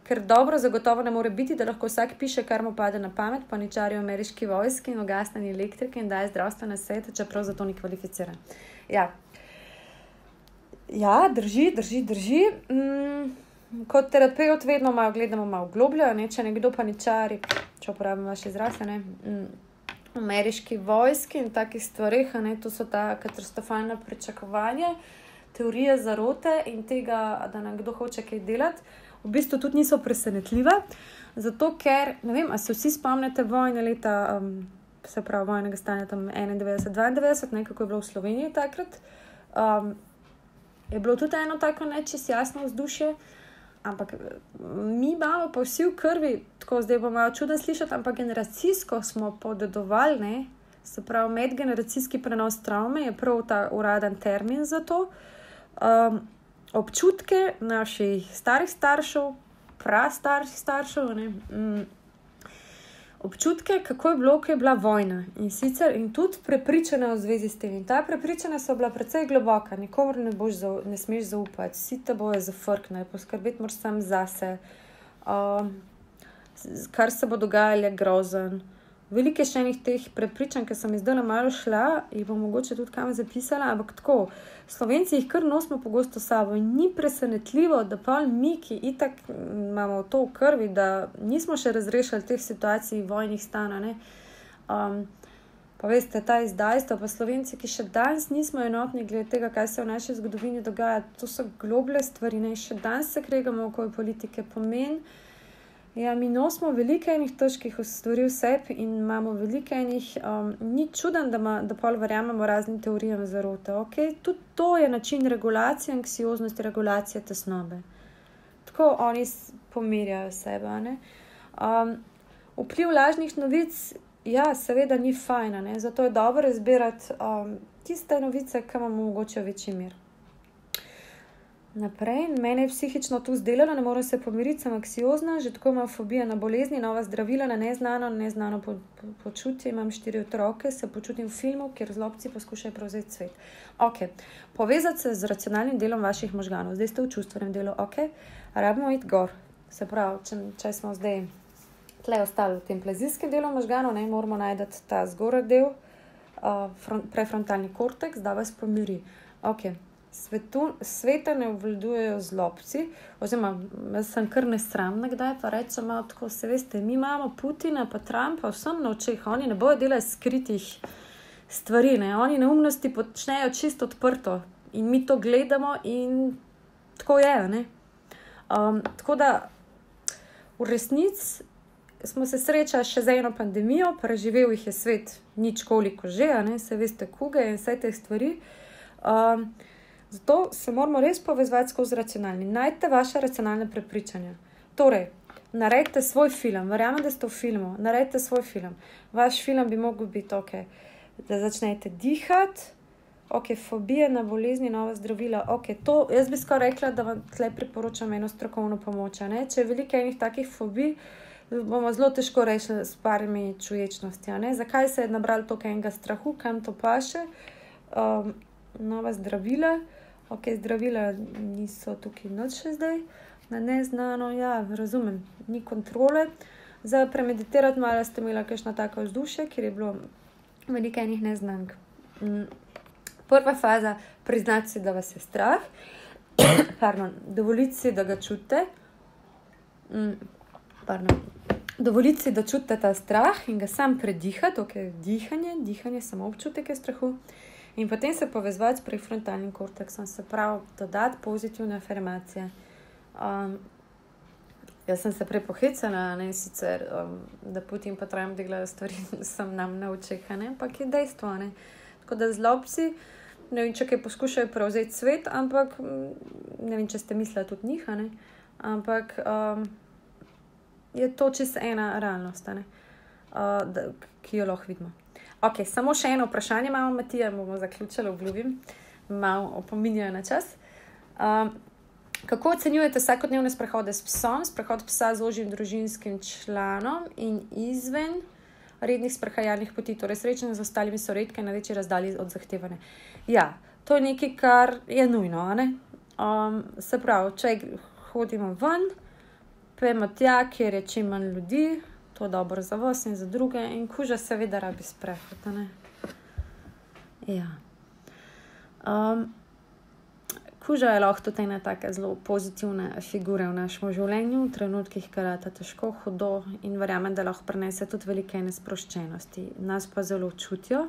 Ker dobro zagotovo ne more biti, da lahko vsak piše, kar mu pade na pamet, pa ničari v ameriški vojski in ogasnani elektrike in daje zdravstvene svete, čeprav za to ni kvalificiran. Ja, ja drži, drži, drži. Mm, kot terapeut vedno malo gledamo malo globlje, ne? če nekdo pa ničari, če uporabim vaše izraze, mm, ameriški vojski in takih stvarih, to so ta katastrofalna pričakovanja, teorije zarote in tega, da nam kdo hoče kaj delati v bistvu tudi niso presenetljive. Zato, ker ne vem, ali se vsi spomnite vojne leta, um, se pravi, vojnega stanja tam 91-92, ne kako je bilo v Sloveniji takrat. Um, je bilo tudi eno tako nečist jasno vzdušje, ampak mi imamo pa vsi v krvi, tako zdaj bomo malo čudno slišati, ampak generacijsko smo podedovali, ne, se pravi, medgeneracijski prenos travme je prav ta uraden termin za to. Um, občutke naših starih staršev, prastarših staršev, mm, občutke, kako je bilo, ko je bila vojna. In sicer in tudi prepričana v zvezi s tem. In ta prepričana so bila precej globoka, nikomor ne, zau, ne smeš zaupati, vsi te boje zafrknili, poskrbeti moraš sam zase. Um, kar se bo dogajalo, je grozen. Veliko je še enih teh prepričanj, ki sem jih zdaj malo šla in bom mogoče tudi kam zapisala, ampak tako, slovenci jih kar nosimo pogosto sabo in ni presenetljivo, da pa mi, ki itak imamo to v krvi, da nismo še razrešili teh situacij vojnih stanov. Um, pa veste, ta izdajstva, pa slovenci, ki še danes nismo enotni glede tega, kaj se v naši zgodovini dogaja, to so globlje stvari, ne še danes se kregamo okoli politike pomeni. Ja, mi nosimo veliko enih težkih stvari v sebi in imamo veliko enih, um, ni čuden, da, da pol verjamemo raznim teorijam zarote. Okay? Tudi to je način regulacije anksioznosti, regulacije tesnobe. Tako oni pomirjajo sebe. Um, vpliv lažnih novic, ja, seveda ni fajn, zato je dobro izbirati um, tiste novice, ki vam omogočajo večji mir. Naprej, mene je psihično tu zdelalo, ne morem se pomiriti, sem anksiozna, že tako imam fobijo na bolezni, nova zdravila, na neznano, neznano po, po, počutje. Imam štiri otroke, se počutim v filmu, kjer zlobci poskušajo prevzeti svet. Ok, povezati se z racionalnim delom vaših možganov, zdaj ste v čustvenem delu, ok, rabimo iti gor. Se pravi, če, če smo zdaj tle ostali v tem plezijskem delu možganov, ne moramo najti ta zgoraj del, uh, front, prefrontalni korteks, da vas pomiri. Okay svetu, sveta ne obvladujejo zlobci, oziroma jaz sem kar nesramna, kdaj pa rečem, da se veste, mi imamo Putina, pa Trumpa, vsem na očeh, oni ne bojo delali skritih stvari, ne? oni neumnosti počnejo čisto odprto in mi to gledamo in tako je. Um, tako da v resnici. Smo se srečali še z eno pandemijo, preživel jih je svet, nič koliko že, ne, se veste, kuge in vse te stvari. Um, Zato se moramo res povezati skozi racionalni. Najdite vaše racionalne prepričanja. Torej, naredite svoj film, verjamem, da ste v filmu, naredite svoj film. Vaš film bi lahko bil ok, da začnete dihati, ok, fobije na bolezni, nova zdravila. Okay, to, jaz bi skoraj rekla, da vam tle priporočam eno strokovno pomoč. Ne? Če je veliko enih takih fobij, bomo zelo težko rešili s parimi čuječnosti. Zakaj se je nabral toliko enega strahu, kam to paše? Um, nova zdravila ok, zdravila niso tukaj noč še zdaj, na neznano, ja, razumem, ni kontrole. Za premeditirati malo ste imeli kakšno tako vzdušje, kjer je bilo veliko enih neznank. Mm. Prva faza, priznati si, da vas je strah, dovoliti si, da ga čutite. Mm. Dovoliti si, da čutite ta strah in ga sam predihati, ok, dihanje, dihanje, samo občutek je strahu. In potem se povezati s prefrontalnim korteksom, se pravi, dodati pozitivne afirmacije. Um, jaz sem se prepohecala, ne sicer, um, da Putin pa trajam, da gledajo stvari, sem nam naučila, ampak je dejstvo. Ne? Tako da zlobci, ne vem, če kaj poskušajo prevzeti svet, ampak ne vem, če ste mislili tudi njih, ampak um, je to čisto ena realnost, uh, da, ki jo lahko vidimo. Ok, samo še eno vprašanje imamo, Matija, bomo zaključili, obljubim, malo opominjajo na čas. Um, kako ocenjujete vsakodnevne sprehode s psom, sprehod psa z ožjim družinskim članom in izven rednih sprehajalnih poti, torej srečanje z ostalimi so redke in na večji razdalji od zahtevane? Ja, to je nekaj, kar je nujno. Um, se pravi, če hodimo ven, pojmo tja, kjer je čim manj ljudi, to dobro za vas in za druge, in kuža, seveda, rabi sprehod. Ja. Um, kuža je lahko tudi ena tako zelo pozitivna figura v našem življenju, v trenutkih, ko je ta težko, hudo in verjamem, da lahko prenese tudi velike nesproščenosti. Nas pa zelo čutijo.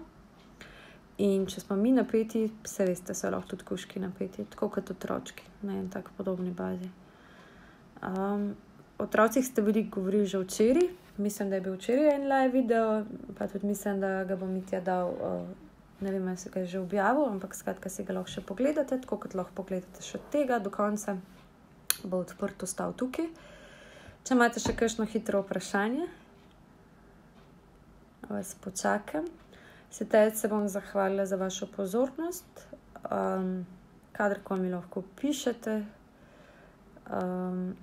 In če smo mi napeti, se veste, so lahko tudi kuški napeti, tako kot otroci na en tak podobni bazi. Um, otrocih ste bili govorili že včeraj, mislim, da je bil včeraj en live video, pa tudi mislim, da ga bom Mitja dal. Uh, ne vem, ali se ga je že objavil, ampak skratka si ga lahko še pogledate, tako kot lahko pogledate še tega do konca, bo odprt ostal tukaj. Če imate še kakšno hitro vprašanje, vas počakam. Sedaj se bom zahvalila za vašo pozornost. Um, Kadarkoli mi lahko pišete, um,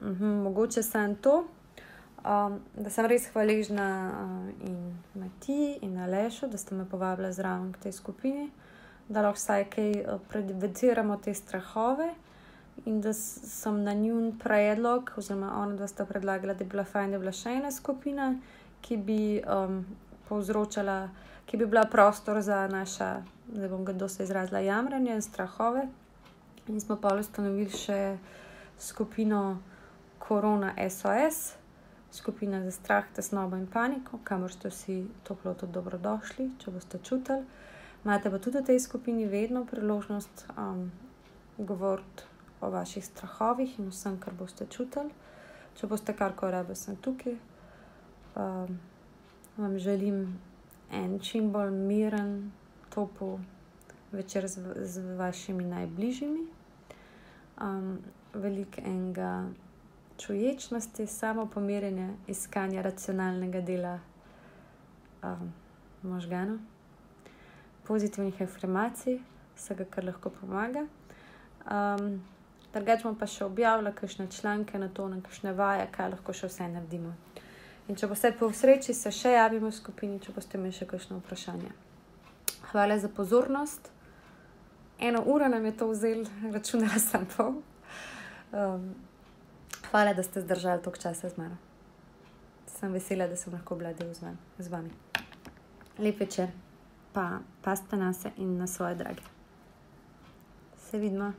uh -huh, mogoče sem to. Um, da sem res hvaležna uh, in Mati in Alešu, da ste me povabili zraven k tej skupini, da lahko vsaj kaj uh, predvedemo te strahove in da sem na njun predlog, oziroma ona, da sta predlagala, da bi bila fajn, da bi bila še ena skupina, ki bi um, povzročala, ki bi bila prostor za naša, da bom ga dosti izrazila, jamranje in strahove. In smo pa ustanovili še skupino Korona SOS skupina za strah, tesnobo in paniko, kamor ste vsi toplo tudi dobrodošli, če boste čutili. Imate pa tudi v tej skupini vedno priložnost um, govoriti o vaših strahovih in vsem, kar boste čutili. Če boste karkoli rabe, sem tukaj. Um, vam želim en čim bolj miren, topel večer z, z vašimi najbližjimi. Um, veliko enega čuječnosti, samo pomirjenja, iskanja racionalnega dela um, možganov, pozitivnih afirmacij, vsega, kar lahko pomaga. Um, Drugač bom pa še objavila kakšne članke na to, na kakšne vaje, kaj lahko še vse naredimo. In če boste po sreči, se še javimo v skupini, če boste imeli še kakšno vprašanje. Hvala za pozornost. Eno uro nam je to vzel, računala sem pol. Um, Hvala, da ste zdržali toliko časa z mano. Sem vesela, da sem lahko bila del z vami. Lep večer, pa paste na se in na svoje drage. Se vidimo.